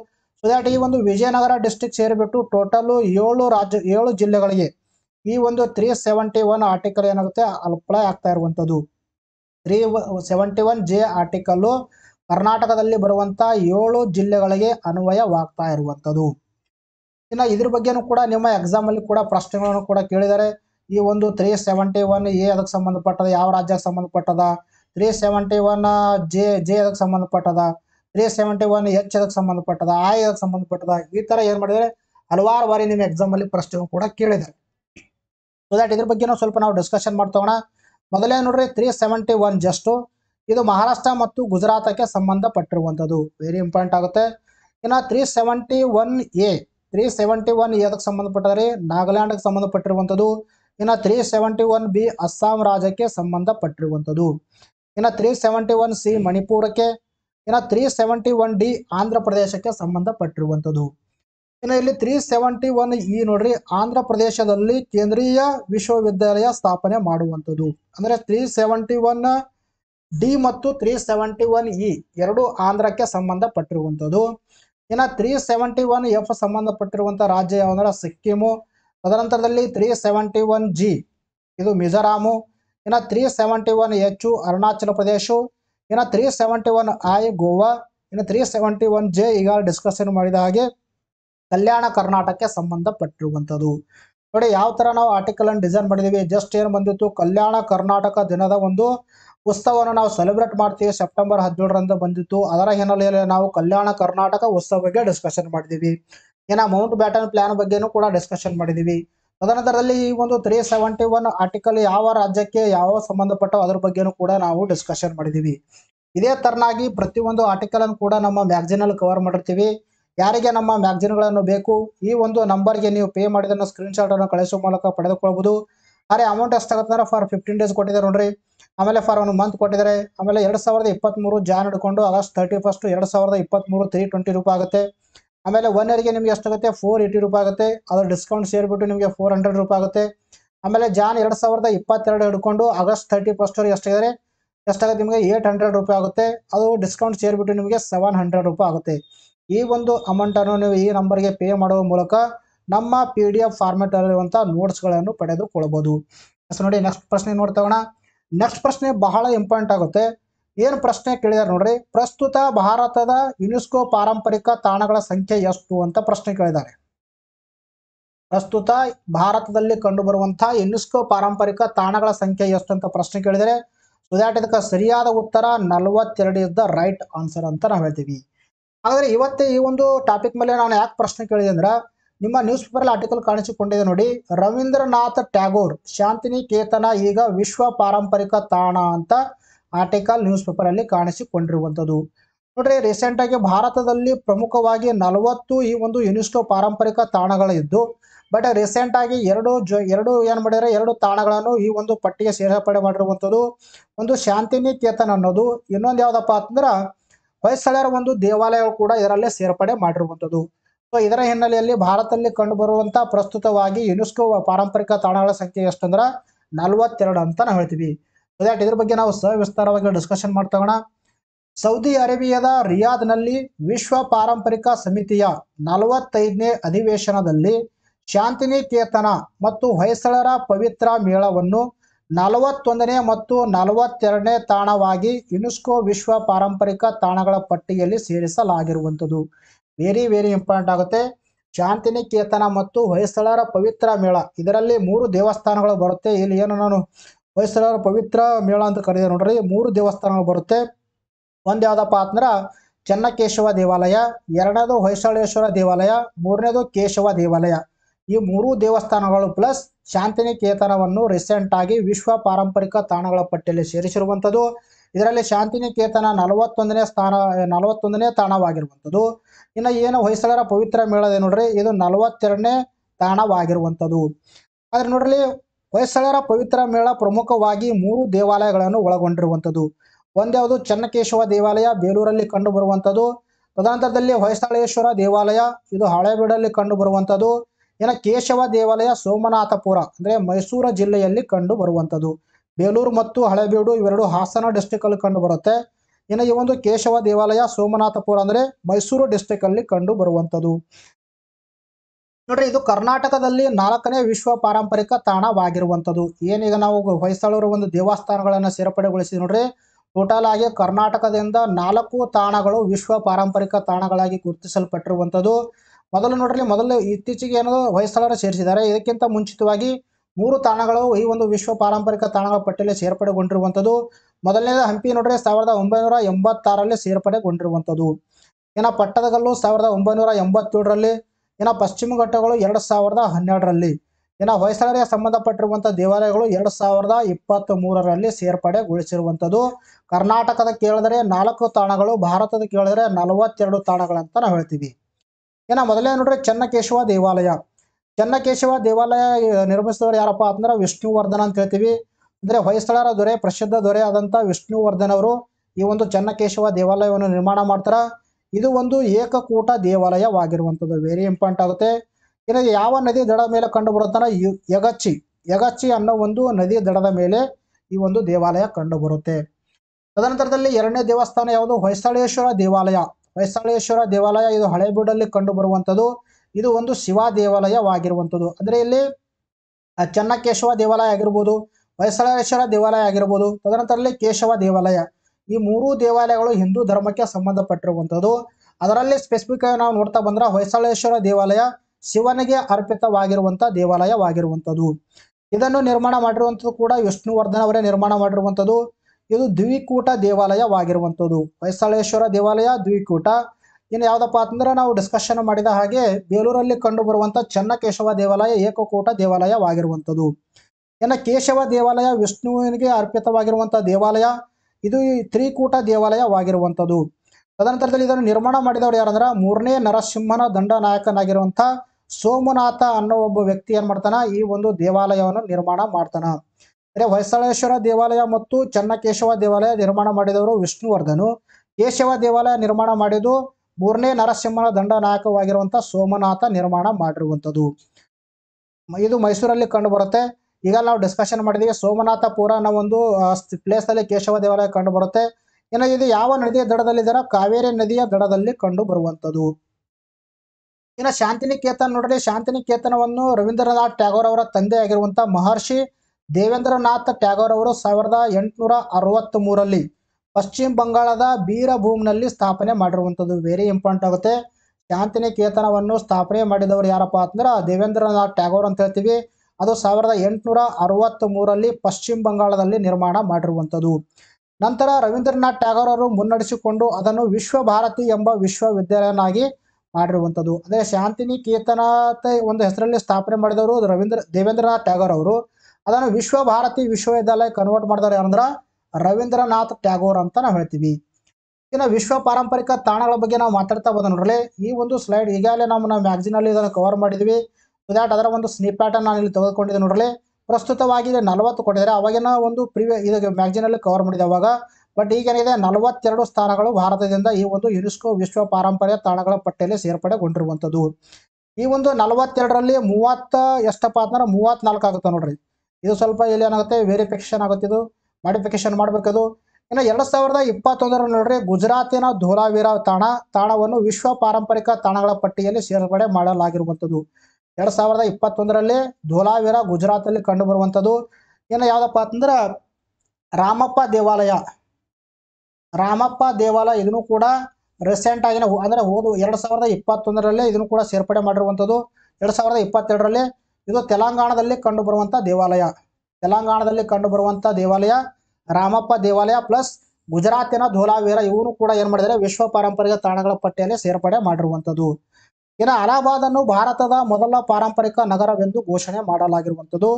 ಸೊ ದ್ಯಾಟ್ ಈ ಒಂದು ವಿಜಯನಗರ ಡಿಸ್ಟಿಕ್ ಸೇರಿಬಿಟ್ಟು ಟೋಟಲು ಏಳು ರಾಜ್ಯ, ಏಳು ಜಿಲ್ಲೆಗಳಿಗೆ ಈ ಒಂದು ತ್ರೀ ಸೆವೆಂಟಿ ಒನ್ ಆರ್ಟಿಕಲ್ ಏನಾಗುತ್ತೆ ಅಪ್ಲೈ ಆಗ್ತಾ ಇರುವಂಥದ್ದು. Three seventy one j article ಕರ್ನಾಟಕದಲ್ಲಿ ಬರುವಂಥ ಏಳು ಜಿಲ್ಲೆಗಳಿಗೆ ಅನ್ವಯವಾಗ್ತಾ ಇರುವಂಥದ್ದು. ಇನ್ನು ಇದ್ರ ಬಗ್ಗೆನೂ ಕೂಡ ನಿಮ್ಮ ಎಕ್ಸಾಮಲ್ಲಿ ಕೂಡ ಪ್ರಶ್ನೆಗಳನ್ನು ಕೂಡ ಕೇಳಿದ್ದಾರೆ ಈ ಒಂದು ತ್ರೀ ಸೆವೆಂಟಿ ಒನ್ ಎ ಅದಕ್ಕೆ ಸಂಬಂಧಪಟ್ಟದ, ಯಾವ ರಾಜ್ಯಕ್ಕೆ ಸಂಬಂಧಪಟ್ಟದ three seventy one j j ಅದಕ್ಕೆ ಸಂಬಂಧಪಟ್ಟದ? ತ್ರೀ ಸೆವೆಂಟಿ ಒನ್ ಎಚ್ ಅದಕ್ಕೆ ಸಂಬಂಧಪಟ್ಟದ? ಐ ಅದಕ್ಕೆ ಸಂಬಂಧಪಟ್ಟದ? ಈ ಥರ ಏನು ಮಾಡಿದರೆ ಹಲವಾರು ಬಾರಿ ನಿಮ್ಮ ಎಕ್ಸಾಮಲ್ಲಿ ಪ್ರಶ್ನೆ ಕೂಡ ಕೇಳಿದ್ದಾರೆ. ಸೊ ದ್ಯಾಟ್ ಇದ್ರ ಬಗ್ಗೆ ಸ್ವಲ್ಪ ನಾವು ಡಿಸ್ಕಷನ್ ಮಾಡ್ತೋಣ ಮೊದಲೇ ನೋಡ್ರಿ ತ್ರೀ ಸೆವೆಂಟಿ ಒನ್ ಜಸ್ಟು ಇದು ಮಹಾರಾಷ್ಟ್ರ ಮತ್ತು ಗುಜರಾತಕ್ಕೆ ಸಂಬಂಧಪಟ್ಟಿರುವಂಥದ್ದು. ವೆರಿ ಇಂಪಾರ್ಟೆಂಟ್ ಆಗುತ್ತೆ. ಇನ್ನು three seventy one a three seventy one ಎದಕ್ಕೆ ಸಂಬಂಧಪಟ್ಟದ್ರಿ? ನಾಗಾಲ್ಯಾಂಡ್ಗೆ ಸಂಬಂಧಪಟ್ಟಿರುವಂಥದ್ದು. ಇನ್ನು three seventy one b Assam ರಾಜ್ಯಕ್ಕೆ ಸಂಬಂಧಪಟ್ಟಿರುವಂಥದ್ದು. ಇನ್ನು ತ್ರೀ ಸೆವೆಂಟಿ ಒನ್ ಸಿ ಮಣಿಪುರಕ್ಕೆ, ಇನ್ನು three seventy one d Andhra ಪ್ರದೇಶಕ್ಕೆ ಸಂಬಂಧಪಟ್ಟಿರುವಂಥದ್ದು. ಇನ್ನು ಇಲ್ಲಿ ತ್ರೀ ಸೆವೆಂಟಿ ಒನ್ ಇ ನೋಡ್ರಿ, ಆಂಧ್ರ ಪ್ರದೇಶದಲ್ಲಿ ಕೇಂದ್ರೀಯ ವಿಶ್ವವಿದ್ಯಾಲಯ ಸ್ಥಾಪನೆ ಮಾಡುವಂಥದ್ದು. ಅಂದರೆ ತ್ರೀ ಸೆವೆಂಟಿ ಒನ್ ಡಿ ಮತ್ತು ತ್ರೀ ಸೆವೆಂಟಿ ಒನ್ ಇ ಎರಡು ಆಂಧ್ರಕ್ಕೆ ಸಂಬಂಧಪಟ್ಟಿರುವಂಥದ್ದು. ಇನ್ನು ತ್ರೀ ಸೆವೆಂಟಿ ಒನ್ ಎಫ್ ಸಂಬಂಧಪಟ್ಟಿರುವಂಥ ರಾಜ್ಯ ಯಾವಂದ್ರೆ ಸಿಕ್ಕಿಮು. ತದನಂತರದಲ್ಲಿ ತ್ರೀ ಸೆವೆಂಟಿ ಒನ್ ಜಿ ಇದು ಮಿಜೋರಾಮು. ಇನ್ನು three seventy one h Arunachal Pradesh ಇನ್ನು three seventy one I Goa ಇನ್ನು ತ್ರೀ ಸೆವೆಂಟಿ ಒನ್ ಜೆ ಈಗ ಡಿಸ್ಕಷನ್ ಮಾಡಿದ ಹಾಗೆ ಕಲ್ಯಾಣ ಕರ್ನಾಟಕಕ್ಕೆ ಸಂಬಂಧಪಟ್ಟಿರುವಂಥದ್ದು. ನೋಡಿ ಯಾವ ಥರ ನಾವು ಆರ್ಟಿಕಲ್ ಅನ್ನು ಡಿಸೈನ್ ಮಾಡಿದ್ದೀವಿ ಜಸ್ಟ್ ಏನು ಬಂದಿತ್ತು, ಕಲ್ಯಾಣ ಕರ್ನಾಟಕ ದಿನದ ಒಂದು ಉತ್ಸವವನ್ನು ನಾವು ಸೆಲೆಬ್ರೇಟ್ ಮಾಡ್ತೀವಿ ಸೆಪ್ಟೆಂಬರ್ ಹದಿನೇಳರಂದು ಬಂದಿತ್ತು. ಅದರ ಹಿನ್ನೆಲೆಯಲ್ಲಿ ನಾವು ಕಲ್ಯಾಣ ಕರ್ನಾಟಕ ಉತ್ಸವ ಬಗ್ಗೆ ಡಿಸ್ಕಷನ್ ಮಾಡಿದ್ದೀವಿ. ಇನ್ನು ಮೌಂಟ್ ಬ್ಯಾಟನ್ ಪ್ಲಾನ್ ಬಗ್ಗೆನೂ ಕೂಡ ಡಿಸ್ಕಷನ್ ಮಾಡಿದ್ದೀವಿ. ತದನಂತರದಲ್ಲಿ ಈ ಒಂದು ತ್ರೀ ಸೆವೆಂಟಿ ಒನ್ ಆರ್ಟಿಕಲ್ ಯಾವ ರಾಜ್ಯಕ್ಕೆ ಯಾವ ಸಂಬಂಧಪಟ್ಟ ಅದ್ರ ಬಗ್ಗೆನೂ ಕೂಡ ನಾವು ಡಿಸ್ಕಷನ್ ಮಾಡಿದ್ದೀವಿ ಇದೇ ತರನಾಗಿ ಪ್ರತಿಯೊಂದು ಆರ್ಟಿಕಲ್ ಅನ್ನು ಕೂಡ ನಮ್ಮ ಮ್ಯಾಗ್ಝಿನಲ್ಲಿ ಕವರ್ ಮಾಡಿರ್ತೀವಿ. ಯಾರಿಗೆ ನಮ್ಮ ಮ್ಯಾಗ್ಝಿನ್ಗಳನ್ನು ಬೇಕು, ಈ ಒಂದು ನಂಬರ್ಗೆ ನೀವು ಪೇ ಮಾಡಿದ ಸ್ಕ್ರೀನ್ ಶಾಟ್ ಅನ್ನು ಕಳಿಸುವ ಮೂಲಕ ಪಡೆದುಕೊಳ್ಬೋದು ಅರೆ ಅಮೌಂಟ್ ಎಷ್ಟು ಅಂದ್ರೆ ಫಾರ್ ಫಿಫ್ಟೀನ್ ಡೇಸ್ ಕೊಟ್ಟಿದ್ದಾರೆ ನೋಡ್ರಿ. ಆಮೇಲೆ ಫಾರ್ ಒಂದು ಮಂತ್ ಕೊಟ್ಟಿದ್ದಾರೆ. ಆಮೇಲೆ ಎರಡ್ ಸಾವಿರದ ಇಪ್ಪತ್ತ್ಮೂರು ಜಾನ್ ಹಿಡ್ಕೊಂಡು ಆಗಸ್ಟ್ ತರ್ಟಿ ಫಸ್ಟ್ ಎರಡು ಸಾವಿರದ ಇಪ್ಪತ್ತ್ಮೂರು ತ್ರೀ ಟ್ವೆಂಟಿ ರೂಪಾಯಿ ಆಗುತ್ತೆ. ಆಮೇಲೆ ಒನ್ ಇಯರ್ಗೆ ನಿಮಗೆ ಎಷ್ಟಾಗುತ್ತೆ ಫೋರ್ ಏಯ್ಟಿ ರೂಪಾಯಿ ಆಗುತ್ತೆ. ಅದರ ಡಿಸ್ಕೌಂಟ್ ಸೇರಿಬಿಟ್ಟು ನಿಮಗೆ ಫೋರ್ ಹಂಡ್ರೆಡ್ ರೂಪಾಯಿ ಆಗುತ್ತೆ. ಆಮೇಲೆ ಜಾನ್ ಎರಡು ಸಾವಿರದ ಇಪ್ಪತ್ತೆರಡು ಹಿಡ್ಕೊಂಡು ಆಗಸ್ಟ್ ತರ್ಟಿ ಫಸ್ಟ್ವರೆಗೆ ಎಷ್ಟಾಗಿದೆ ಎಷ್ಟಾಗುತ್ತೆ ನಿಮಗೆ? ಏಯ್ಟ್ ಹಂಡ್ರೆಡ್ ರೂಪಾಯಿ ಆಗುತ್ತೆ. ಅದು ಡಿಸ್ಕೌಂಟ್ ಸೇರಿಬಿಟ್ಟು ನಿಮಗೆ ಸೆವೆನ್ ಹಂಡ್ರೆಡ್ ರೂಪಾಯಿ ಆಗುತ್ತೆ. ಈ ಒಂದು ಅಮೌಂಟನ್ನು ನೀವು ಈ ನಂಬರ್ಗೆ ಪೇ ಮಾಡುವ ಮೂಲಕ ನಮ್ಮ ಪಿ ಡಿ ಎಫ್ ಫಾರ್ಮೆಟಲ್ಲಿರುವಂಥ ನೋಟ್ಸ್ಗಳನ್ನು ಪಡೆದುಕೊಳ್ಬೋದು. ನೋಡಿ ನೆಕ್ಸ್ಟ್ ಪ್ರಶ್ನೆ ನೋಡ್ತಾವಣ ನೆಕ್ಸ್ಟ್ ಪ್ರಶ್ನೆ ಬಹಳ ಇಂಪಾರ್ಟೆಂಟ್ ಆಗುತ್ತೆ. ಏನು ಪ್ರಶ್ನೆ ಕೇಳಿದಾರೆ ನೋಡ್ರಿ? ಪ್ರಸ್ತುತ ಭಾರತದ ಯುನೆಸ್ಕೋ ಪಾರಂಪರಿಕ ತಾಣಗಳ ಸಂಖ್ಯೆ ಎಷ್ಟು ಅಂತ ಪ್ರಶ್ನೆ ಕೇಳಿದ್ದಾರೆ ಪ್ರಸ್ತುತ ಭಾರತದಲ್ಲಿ ಕಂಡುಬರುವಂತಹ ಯುನೆಸ್ಕೋ ಪಾರಂಪರಿಕ ತಾಣಗಳ ಸಂಖ್ಯೆ ಎಷ್ಟು ಅಂತ ಪ್ರಶ್ನೆ ಕೇಳಿದರೆ ಸೊ ಇದಕ್ಕೆ ಸರಿಯಾದ ಉತ್ತರ ನಲವತ್ತೆರಡು ಇಸ್ ದ ರೈಟ್ ಆನ್ಸರ್ ಅಂತ ನಾವು ಹೇಳ್ತೀವಿ. ಹಾಗಾದ್ರೆ ಇವತ್ತೇ ಈ ಒಂದು ಟಾಪಿಕ್ ಮೇಲೆ ನಾನು ಯಾಕೆ ಪ್ರಶ್ನೆ ಕೇಳಿದೆ ಅಂದ್ರೆ, ನಿಮ್ಮ ನ್ಯೂಸ್ ಪೇಪರಲ್ಲಿ ಆರ್ಟಿಕಲ್ ಕಾಣಿಸಿಕೊಂಡಿದೆ ನೋಡಿ, ರವೀಂದ್ರನಾಥ್ ಟ್ಯಾಗೋರ್, ಶಾಂತಿನಿಕೇತನ ಈಗ ವಿಶ್ವ ಪಾರಂಪರಿಕ ತಾಣ ಅಂತ ಆರ್ಟಿಕಲ್ ನ್ಯೂಸ್ ಪೇಪರ್ ಅಲ್ಲಿ ಕಾಣಿಸಿಕೊಂಡಿರುವಂಥದ್ದು. ನೋಡ್ರಿ, ರೀಸೆಂಟಾಗಿ ಭಾರತದಲ್ಲಿ ಪ್ರಮುಖವಾಗಿ ನಲವತ್ತು ಈ ಒಂದು ಯುನೆಸ್ಕೋ ಪಾರಂಪರಿಕ ತಾಣಗಳಿದ್ದು, ಬಟ್ ರೀಸೆಂಟ್ ಆಗಿ ಎರಡು ಜೊ, ಎರಡು ಏನು ಮಾಡಿದರೆ, ಎರಡು ತಾಣಗಳನ್ನು ಈ ಒಂದು ಪಟ್ಟಿಗೆ ಸೇರ್ಪಡೆ ಮಾಡಿರುವಂಥದ್ದು. ಒಂದು ಶಾಂತಿನಿಕೇತನ್ ಅನ್ನೋದು, ಇನ್ನೊಂದು ಯಾವುದಪ್ಪ ಅಂತಂದ್ರೆ, ಹೊಯ್ಸಳರ ಒಂದು ದೇವಾಲಯಗಳು ಕೂಡ ಇದರಲ್ಲಿ ಸೇರ್ಪಡೆ ಮಾಡಿರುವಂಥದ್ದು. ಸೊ ಇದರ ಹಿನ್ನೆಲೆಯಲ್ಲಿ ಭಾರತದಲ್ಲಿ ಕಂಡುಬರುವಂಥ ಪ್ರಸ್ತುತವಾಗಿ ಯುನೆಸ್ಕೋ ಪಾರಂಪರಿಕ ತಾಣಗಳ ಸಂಖ್ಯೆ ಎಷ್ಟಂದ್ರ, ನಲವತ್ತೆರಡು ಅಂತ ನಾವು ಹೇಳ್ತೀವಿ. ಸೊ ದ್ಯಾಟ್ ಇದ್ರ ಬಗ್ಗೆ ನಾವು ಸವಿಸ್ತಾರವಾಗಿ ಡಿಸ್ಕಷನ್ ಮಾಡ್ತೋಣ ಸೌದಿ ಅರೇಬಿಯಾದ ರಿಯಾದ್ನಲ್ಲಿ ವಿಶ್ವ ಪಾರಂಪರಿಕ ಸಮಿತಿಯ ನಲವತ್ತೈದನೇ ಅಧಿವೇಶನದಲ್ಲಿ ಶಾಂತಿನಿಕೇತನ ಮತ್ತು ಹೊಯ್ಸಳರ ಪವಿತ್ರ ಮೇಳವನ್ನು ನಲವತ್ತೊಂದನೇ ಮತ್ತು ನಲವತ್ತೆರಡನೇ ತಾಣವಾಗಿ ಯುನೆಸ್ಕೋ ವಿಶ್ವ ಪಾರಂಪರಿಕ ತಾಣಗಳ ಪಟ್ಟಿಯಲ್ಲಿ ಸೇರಿಸಲಾಗಿರುವಂಥದ್ದು. ವೆರಿ ವೆರಿ ಇಂಪಾರ್ಟೆಂಟ್ ಆಗುತ್ತೆ. ಶಾಂತಿನಿಕೇತನ ಮತ್ತು ಹೊಯ್ಸಳರ ಪವಿತ್ರ ಮೇಳ. ಇದರಲ್ಲಿ ಮೂರು ದೇವಸ್ಥಾನಗಳು ಬರುತ್ತೆ. ಇಲ್ಲಿ ಏನು ನಾನು ಹೊಯ್ಸಳರ ಪವಿತ್ರ ಮೇಳ ಅಂತ ಕರೆದ ನೋಡ್ರಿ, ಮೂರು ದೇವಸ್ಥಾನಗಳು ಬರುತ್ತೆ. ಒಂದು ಯಾವ್ದಪ್ಪ ಅಂದ್ರೆ ಚೆನ್ನಕೇಶವ ದೇವಾಲಯ, ಎರಡನೇದು ಹೊಯ್ಸಳೇಶ್ವರ ದೇವಾಲಯ, ಮೂರನೇದು ಕೇಶವ ದೇವಾಲಯ. ಈ ಮೂರು ದೇವಸ್ಥಾನಗಳು ಪ್ಲಸ್ ಶಾಂತಿನಿಕೇತನವನ್ನು ರೀಸೆಂಟ್ ಆಗಿ ವಿಶ್ವ ಪಾರಂಪರಿಕ ತಾಣಗಳ ಪಟ್ಟಿಯಲ್ಲಿ ಸೇರಿಸಿರುವಂಥದ್ದು. ಇದರಲ್ಲಿ ಶಾಂತಿನಿಕೇತನ ನಲವತ್ತೊಂದನೇ ಸ್ಥಾನ, ನಲವತ್ತೊಂದನೇ ತಾಣವಾಗಿರುವಂಥದ್ದು. ಇನ್ನು ಏನು ಹೊಯ್ಸಳರ ಪವಿತ್ರ ಮೇಳ ಇದೆ ನೋಡ್ರಿ, ಇದು ನಲವತ್ತೆರಡನೇ ತಾಣವಾಗಿರುವಂಥದ್ದು. ಆದ್ರೆ ನೋಡ್ರಿ ಹೊಯ್ಸಳರ ಪವಿತ್ರ ಮೇಳ ಪ್ರಮುಖವಾಗಿ ಮೂರು ದೇವಾಲಯಗಳನ್ನು ಒಳಗೊಂಡಿರುವಂಥದ್ದು. ಒಂದ್ಯಾವುದು ಚನ್ನಕೇಶವ ದೇವಾಲಯ, ಬೇಲೂರಲ್ಲಿ ಕಂಡು ಬರುವಂಥದ್ದು ತದನಂತರದಲ್ಲಿ ಹೊಯ್ಸಳೇಶ್ವರ ದೇವಾಲಯ, ಇದು ಹಳೇಬೀಡಲ್ಲಿ ಕಂಡು ಬರುವಂಥದ್ದು ಇನ್ನು ಕೇಶವ ದೇವಾಲಯ, ಸೋಮನಾಥಪುರ, ಅಂದ್ರೆ ಮೈಸೂರು ಜಿಲ್ಲೆಯಲ್ಲಿ ಕಂಡು ಬರುವಂಥದ್ದು ಬೇಲೂರು ಮತ್ತು ಹಳೇಬೀಡು ಇವೆರಡು ಹಾಸನ ಡಿಸ್ಟಿಕ್ ಅಲ್ಲಿ ಕಂಡು ಬರುತ್ತೆ ಇನ್ನು ಈ ಒಂದು ಕೇಶವ ದೇವಾಲಯ, ಸೋಮನಾಥಪುರ ಅಂದ್ರೆ ಮೈಸೂರು ಡಿಸ್ಟಿಕ್ ಅಲ್ಲಿ ಕಂಡು ಬರುವಂಥದ್ದು ನೋಡ್ರಿ, ಇದು ಕರ್ನಾಟಕದಲ್ಲಿ ನಾಲ್ಕನೇ ವಿಶ್ವ ಪಾರಂಪರಿಕ ತಾಣವಾಗಿರುವಂಥದ್ದು. ಏನೀಗ ನಾವು ಹೊಯ್ಸಳರು ಒಂದು ದೇವಸ್ಥಾನಗಳನ್ನು ಸೇರ್ಪಡೆಗೊಳಿಸಿ ನೋಡ್ರಿ, ಟೋಟಲ್ ಆಗಿ ಕರ್ನಾಟಕದಿಂದ ನಾಲ್ಕು ತಾಣಗಳು ವಿಶ್ವ ಪಾರಂಪರಿಕ ತಾಣಗಳಾಗಿ ಗುರುತಿಸಲ್ಪಟ್ಟಿರುವಂಥದ್ದು. ಮೊದಲು ನೋಡ್ರಿ, ಮೊದಲು ಇತ್ತೀಚೆಗೆ ಏನೋ ಹೊಯ್ಸಳರು ಸೇರಿಸಿದ್ದಾರೆ. ಇದಕ್ಕಿಂತ ಮುಂಚಿತವಾಗಿ ಮೂರು ತಾಣಗಳು ಈ ಒಂದು ವಿಶ್ವ ಪಾರಂಪರಿಕ ತಾಣಗಳ ಪಟ್ಟಿಯಲ್ಲಿ ಸೇರ್ಪಡೆಗೊಂಡಿರುವಂಥದ್ದು. ಮೊದಲನೇದು ಹಂಪಿ ನೋಡ್ರಿ, ಸಾವಿರದ ಒಂಬೈನೂರ ಎಂಬತ್ತಾರರಲ್ಲಿ ಸೇರ್ಪಡೆಗೊಂಡಿರುವಂಥದ್ದು. ಇನ್ನು ಪಟ್ಟದಗಲ್ಲು ಸಾವಿರದ ಒಂಬೈನೂರ ಎಂಬತ್ತೇಳರಲ್ಲಿ ಇನ್ನು ಪಶ್ಚಿಮ ಘಟ್ಟಗಳು ಎರಡು ಸಾವಿರದ ಹನ್ನೆರಡರಲ್ಲಿ. ಇನ್ನು ಹೊಯ್ಸಳರಿಗೆ ಸಂಬಂಧಪಟ್ಟಿರುವಂಥ ದೇವಾಲಯಗಳು ಎರಡು ಸಾವಿರದ ಇಪ್ಪತ್ತ್ ಮೂರರಲ್ಲಿ ಸೇರ್ಪಡೆಗೊಳಿಸಿರುವಂಥದ್ದು. ಕರ್ನಾಟಕದ ಕೇಳಿದರೆ ನಾಲ್ಕು ತಾಣಗಳು, ಭಾರತದ ಕೇಳಿದರೆ ನಲವತ್ತೆರಡು ತಾಣಗಳಂತ ನಾವು ಹೇಳ್ತೀವಿ. ಇನ್ನು ಮೊದಲೇ ನೋಡ್ರಿ ಚೆನ್ನಕೇಶವ ದೇವಾಲಯ. ಚೆನ್ನಕೇಶವ ದೇವಾಲಯ ನಿರ್ಮಿಸಿದವರು ಯಾರಪ್ಪ ಅಂದ್ರೆ ವಿಷ್ಣುವರ್ಧನ ಅಂತ ಹೇಳ್ತೀವಿ. ಅಂದ್ರೆ ಹೊಯ್ಸಳರ ದೊರೆ, ಪ್ರಸಿದ್ಧ ದೊರೆ ಆದಂಥ ವಿಷ್ಣುವರ್ಧನ್ ಅವರು ಈ ಒಂದು ಚೆನ್ನಕೇಶವ ದೇವಾಲಯವನ್ನು ನಿರ್ಮಾಣ ಮಾಡ್ತಾರ. ಇದು ಒಂದು ಏಕಕೂಟ ದೇವಾಲಯವಾಗಿರುವಂಥದ್ದು. ವೆರಿ ಇಂಪಾರ್ಟೆಂಟ್ ಆಗುತ್ತೆ. ಇನ್ನು ಯಾವ ನದಿ ದಡದ ಮೇಲೆ ಕಂಡು ಬರುತ್ತಾನ ಯಗಚ್ಚಿ. ಯಗಚ್ಚಿ ಅನ್ನೋ ಒಂದು ನದಿ ದಡದ ಮೇಲೆ ಈ ಒಂದು ದೇವಾಲಯ ಕಂಡು ಬರುತ್ತೆ ತದನಂತರದಲ್ಲಿ ಎರಡನೇ ದೇವಸ್ಥಾನ ಯಾವುದು? ಹೊಯ್ಸಳೇಶ್ವರ ದೇವಾಲಯ. ಹೊಯ್ಸಳೇಶ್ವರ ದೇವಾಲಯ ಇದು ಹಳೇಬೀಡಲ್ಲಿ ಕಂಡು ಬರುವಂಥದ್ದು ಇದು ಒಂದು ಶಿವ ದೇವಾಲಯವಾಗಿರುವಂಥದ್ದು. ಅಂದ್ರೆ ಇಲ್ಲಿ ಚನ್ನಕೇಶವ ದೇವಾಲಯ ಆಗಿರ್ಬೋದು, ಹೊಯ್ಸಳೇಶ್ವರ ದೇವಾಲಯ ಆಗಿರ್ಬೋದು, ತದನಂತರದಲ್ಲಿ ಕೇಶವ ದೇವಾಲಯ. ಈ ಮೂರು ದೇವಾಲಯಗಳು ಹಿಂದೂ ಧರ್ಮಕ್ಕೆ ಸಂಬಂಧಪಟ್ಟಿರುವಂಥದ್ದು. ಅದರಲ್ಲಿ ಸ್ಪೆಸಿಫಿಕ್ ಆಗಿ ನಾವು ನೋಡ್ತಾ ಬಂದ್ರೆ ಹೊಯ್ಸಳೇಶ್ವರ ದೇವಾಲಯ ಶಿವನಿಗೆ ಅರ್ಪಿತವಾಗಿರುವಂಥ ದೇವಾಲಯವಾಗಿರುವಂಥದ್ದು. ಇದನ್ನು ನಿರ್ಮಾಣ ಮಾಡಿರುವಂಥದ್ದು ಕೂಡ ವಿಷ್ಣುವರ್ಧನ್ ಅವರೇ ನಿರ್ಮಾಣ ಮಾಡಿರುವಂಥದ್ದು. ಇದು ದ್ವಿಕೂಟ ದೇವಾಲಯವಾಗಿರುವಂಥದ್ದು. ಹೊಯ್ಸಳೇಶ್ವರ ದೇವಾಲಯ, ದ್ವಿಕೂಟ. ಇನ್ನು ಯಾವುದಪ್ಪ ಅಂತಂದ್ರೆ ನಾವು ಡಿಸ್ಕಷನ್ ಮಾಡಿದ ಹಾಗೆ ಬೇಲೂರಲ್ಲಿ ಕಂಡು ಬರುವಂಥ ಚನ್ನಕೇಶವ ದೇವಾಲಯ ಏಕಕೂಟ ದೇವಾಲಯವಾಗಿರುವಂಥದ್ದು. ಇನ್ನು ಕೇಶವ ದೇವಾಲಯ ವಿಷ್ಣುವಿನಿಗೆ ಅರ್ಪಿತವಾಗಿರುವಂಥ ದೇವಾಲಯ ಇದು ತ್ರಿಕೂಟ ದೇವಾಲಯವಾಗಿರುವಂಥದ್ದು. ತದನಂತರದಲ್ಲಿ ಇದನ್ನು ನಿರ್ಮಾಣ ಮಾಡಿದವರು ಯಾರಂದ್ರೆ ಮೂರನೇ ನರಸಿಂಹನ ದಂಡನಾಯಕನಾಗಿರುವಂಥ ಸೋಮನಾಥ ಅನ್ನೋ ಒಬ್ಬ ವ್ಯಕ್ತಿ ಏನ್ ಮಾಡ್ತಾನ? ಈ ಒಂದು ದೇವಾಲಯವನ್ನು ನಿರ್ಮಾಣ ಮಾಡ್ತಾನ. ಅಂದ್ರೆ ಹೊಯ್ಸಳೇಶ್ವರ ದೇವಾಲಯ ಮತ್ತು ಚೆನ್ನಕೇಶವ ದೇವಾಲಯ ನಿರ್ಮಾಣ ಮಾಡಿದವರು ವಿಷ್ಣುವರ್ಧನು. ಕೇಶವ ದೇವಾಲಯ ನಿರ್ಮಾಣ ಮಾಡಿದ್ದು ಮೂರನೇ ನರಸಿಂಹನ ದಂಡನಾಯಕವಾಗಿರುವಂಥ ಸೋಮನಾಥ ನಿರ್ಮಾಣ ಮಾಡಿರುವಂಥದ್ದು. ಇದು ಮೈಸೂರಲ್ಲಿ ಕಂಡು ಬರುತ್ತೆ. ಈಗ ನಾವು ಡಿಸ್ಕಷನ್ ಮಾಡಿದೀವಿ ಸೋಮನಾಥಪುರ ಅನ್ನೋ ಒಂದು ಪ್ಲೇಸ್ ಅಲ್ಲಿ ಕೇಶವ ದೇವಾಲಯ ಕಂಡು ಬರುತ್ತೆ. ಇನ್ನು ಇದು ಯಾವ ನದಿಯ ದಡದಲ್ಲಿದ್ದಾರೆ ಕಾವೇರಿ ನದಿಯ ದಡದಲ್ಲಿ ಕಂಡು ಬರುವಂಥದ್ದು. ಇನ್ನು ಶಾಂತಿನಿಕೇತನ್ ನೋಡ್ರಿ, ಶಾಂತಿನಿಕೇತನವನ್ನು ರವೀಂದ್ರನಾಥ್ ಟ್ಯಾಗೋರ್ ಅವರ ತಂದೆ ಆಗಿರುವಂತ ಮಹರ್ಷಿ ದೇವೇಂದ್ರನಾಥ್ ಟ್ಯಾಗೋರ್ ಅವರು ಸಾವಿರದ ಎಂಟುನೂರ ಅರವತ್ತ್ ಮೂರಲ್ಲಿ ಪಶ್ಚಿಮ ಬಂಗಾಳದ ಬೀರಭೂಮಿನಲ್ಲಿ ಸ್ಥಾಪನೆ ಮಾಡಿರುವಂಥದ್ದು. ವೆರಿ ಇಂಪಾರ್ಟೆಂಟ್ ಆಗುತ್ತೆ. ಶಾಂತಿನಿಕೇತನವನ್ನು ಸ್ಥಾಪನೆ ಮಾಡಿದವರು ಯಾರಪ್ಪ ಅಂತಂದ್ರೆ ದೇವೇಂದ್ರನಾಥ್ ಟ್ಯಾಗೋರ್ ಅಂತ ಹೇಳ್ತೀವಿ. ಅದು ಸಾವಿರದ ಎಂಟುನೂರ ಅರವತ್ತ್ ಮೂರಲ್ಲಿ ಪಶ್ಚಿಮ ಬಂಗಾಳದಲ್ಲಿ ನಿರ್ಮಾಣ ಮಾಡಿರುವಂಥದ್ದು. ನಂತರ ರವೀಂದ್ರನಾಥ್ ಟ್ಯಾಗೋರ್ ಅವರು ಮುನ್ನಡೆಸಿಕೊಂಡು ಅದನ್ನು ವಿಶ್ವಭಾರತಿ ಎಂಬ ವಿಶ್ವವಿದ್ಯಾಲಯನಾಗಿ ಮಾಡಿರುವಂಥದ್ದು. ಅಂದ್ರೆ ಶಾಂತಿನಿ ಅಂತ ಒಂದು ಹೆಸರಲ್ಲಿ ಸ್ಥಾಪನೆ ಮಾಡಿದವರು ರವೀಂದ್ರ, ದೇವೇಂದ್ರನಾಥ್ ಟ್ಯಾಗೋರ್ ಅವರು. ಅದನ್ನು ವಿಶ್ವಭಾರತಿ ವಿಶ್ವವಿದ್ಯಾಲಯ ಕನ್ವರ್ಟ್ ಮಾಡಿದವರು ಯಾರಂದ್ರ ರವೀಂದ್ರನಾಥ್ ಟ್ಯಾಗೋರ್ ಅಂತ ನಾವು ಹೇಳ್ತೀವಿ. ಇನ್ನು ವಿಶ್ವ ಪಾರಂಪರಿಕ ತಾಣಗಳ ಬಗ್ಗೆ ನಾವು ಮಾತಾಡ್ತಾ ಬಂದ ನೋಡ್ರಿ ಈ ಒಂದು ಸ್ಲೈಡ್ ಈಗಾಗಲೇ ನಾವು ನಮ್ಮ ಅಲ್ಲಿ ಇದನ್ನು ಕವರ್ ಮಾಡಿದ್ವಿ. ಸೊ ಅದರ ಒಂದು ಸ್ನಿಪ್ಯಾಟನ್ನು ನಾನು ಇಲ್ಲಿ ತೆಗೆದುಕೊಂಡಿದೆ ನೋಡ್ರಿ ಪ್ರಸ್ತುತವಾಗಿ ನಲವತ್ತು ಕೊಟ್ಟಿದ್ದಾರೆ ಅವಾಗಿನ ಒಂದು ಪ್ರಿವಿಯ ಇದು ಮ್ಯಾಗ್ಜಿನಲ್ಲಿ ಕವರ್ ಮಾಡಿದೆ ಅವಾಗ. ಬಟ್ ಈಗೇನಿದೆ ನಲವತ್ತೆರಡು ಸ್ಥಾನಗಳು ಭಾರತದಿಂದ ಈ ಒಂದು ಯುನೆಸ್ಕೋ ವಿಶ್ವ ಪಾರಂಪರ್ಯ ತಾಣಗಳ ಪಟ್ಟಿಯಲ್ಲಿ ಸೇರ್ಪಡೆಗೊಂಡಿರುವಂಥದ್ದು. ಈ ಒಂದು ನಲವತ್ತೆರಡರಲ್ಲಿ ಮೂವತ್ತ ಎಷ್ಟಪ್ಪ ಅಂದ್ರೆ ಮೂವತ್ನಾಲ್ಕು ಆಗುತ್ತೆ ನೋಡ್ರಿ. ಇದು ಸ್ವಲ್ಪ ಇಲ್ಲಿ ಏನಾಗುತ್ತೆ ವೆರಿಫಿಕೇಶನ್ ಆಗುತ್ತೆ ಇದು ಮಾಡಿಫಿಕೇಶನ್ ಮಾಡಬೇಕದು ಇನ್ನು ಎರಡು ಸಾವಿರದ ಇಪ್ಪತ್ತೊಂದರ ನೋಡ್ರಿ, ಗುಜರಾತಿನ ಧೋಲಾವೀರ ತಾಣ, ತಾಣವನ್ನು ವಿಶ್ವ ಪಾರಂಪರಿಕ ತಾಣಗಳ ಪಟ್ಟಿಯಲ್ಲಿ ಸೇರ್ಪಡೆ ಮಾಡಲಾಗಿರುವಂಥದ್ದು. ಎರಡ್ ಸಾವಿರದ ಇಪ್ಪತ್ತೊಂದರಲ್ಲಿ ಗುಜರಾತ್ ಗುಜರಾತಲ್ಲಿ ಕಂಡು ಬರುವಂಥದ್ದು ಇನ್ನು ಯಾವುದಪ್ಪ ಅಂತಂದ್ರೆ ರಾಮಪ್ಪ ದೇವಾಲಯ. ರಾಮಪ್ಪ ದೇವಾಲಯ ಇದನ್ನು ಕೂಡ ರೀಸೆಂಟ್ ಆಗಿನ ಅಂದ್ರೆ ಹೋದು ಎರಡ್ ಸಾವಿರದ ಇಪ್ಪತ್ತೊಂದರಲ್ಲಿ ಇದನ್ನು ಕೂಡ ಸೇರ್ಪಡೆ ಮಾಡಿರುವಂಥದ್ದು. ಎರಡ್ ಸಾವಿರದ ಇಪ್ಪತ್ತೆರಡರಲ್ಲಿ ಇದು ತೆಲಂಗಾಣದಲ್ಲಿ ಕಂಡು ಬರುವಂಥ ದೇವಾಲಯ. ತೆಲಂಗಾಣದಲ್ಲಿ ಕಂಡು ಬರುವಂಥ ದೇವಾಲಯ, ರಾಮಪ್ಪ ದೇವಾಲಯ ಪ್ಲಸ್ ಗುಜರಾತಿನ ಧೋಲಾವೀರ ಇವನು ಕೂಡ ಏನ್ ಮಾಡಿದ್ದಾರೆ ವಿಶ್ವ ಪಾರಂಪರಿಕ ತಾಣಗಳ ಪಟ್ಟಿಯಲ್ಲಿ ಸೇರ್ಪಡೆ ಮಾಡಿರುವಂಥದ್ದು. ಇನ್ನು ಅಲಹಾಬಾದ್ ಅನ್ನು ಭಾರತದ ಮೊದಲ ಪಾರಂಪರಿಕ ನಗರವೆಂದು ಘೋಷಣೆ ಮಾಡಲಾಗಿರುವಂಥದ್ದು.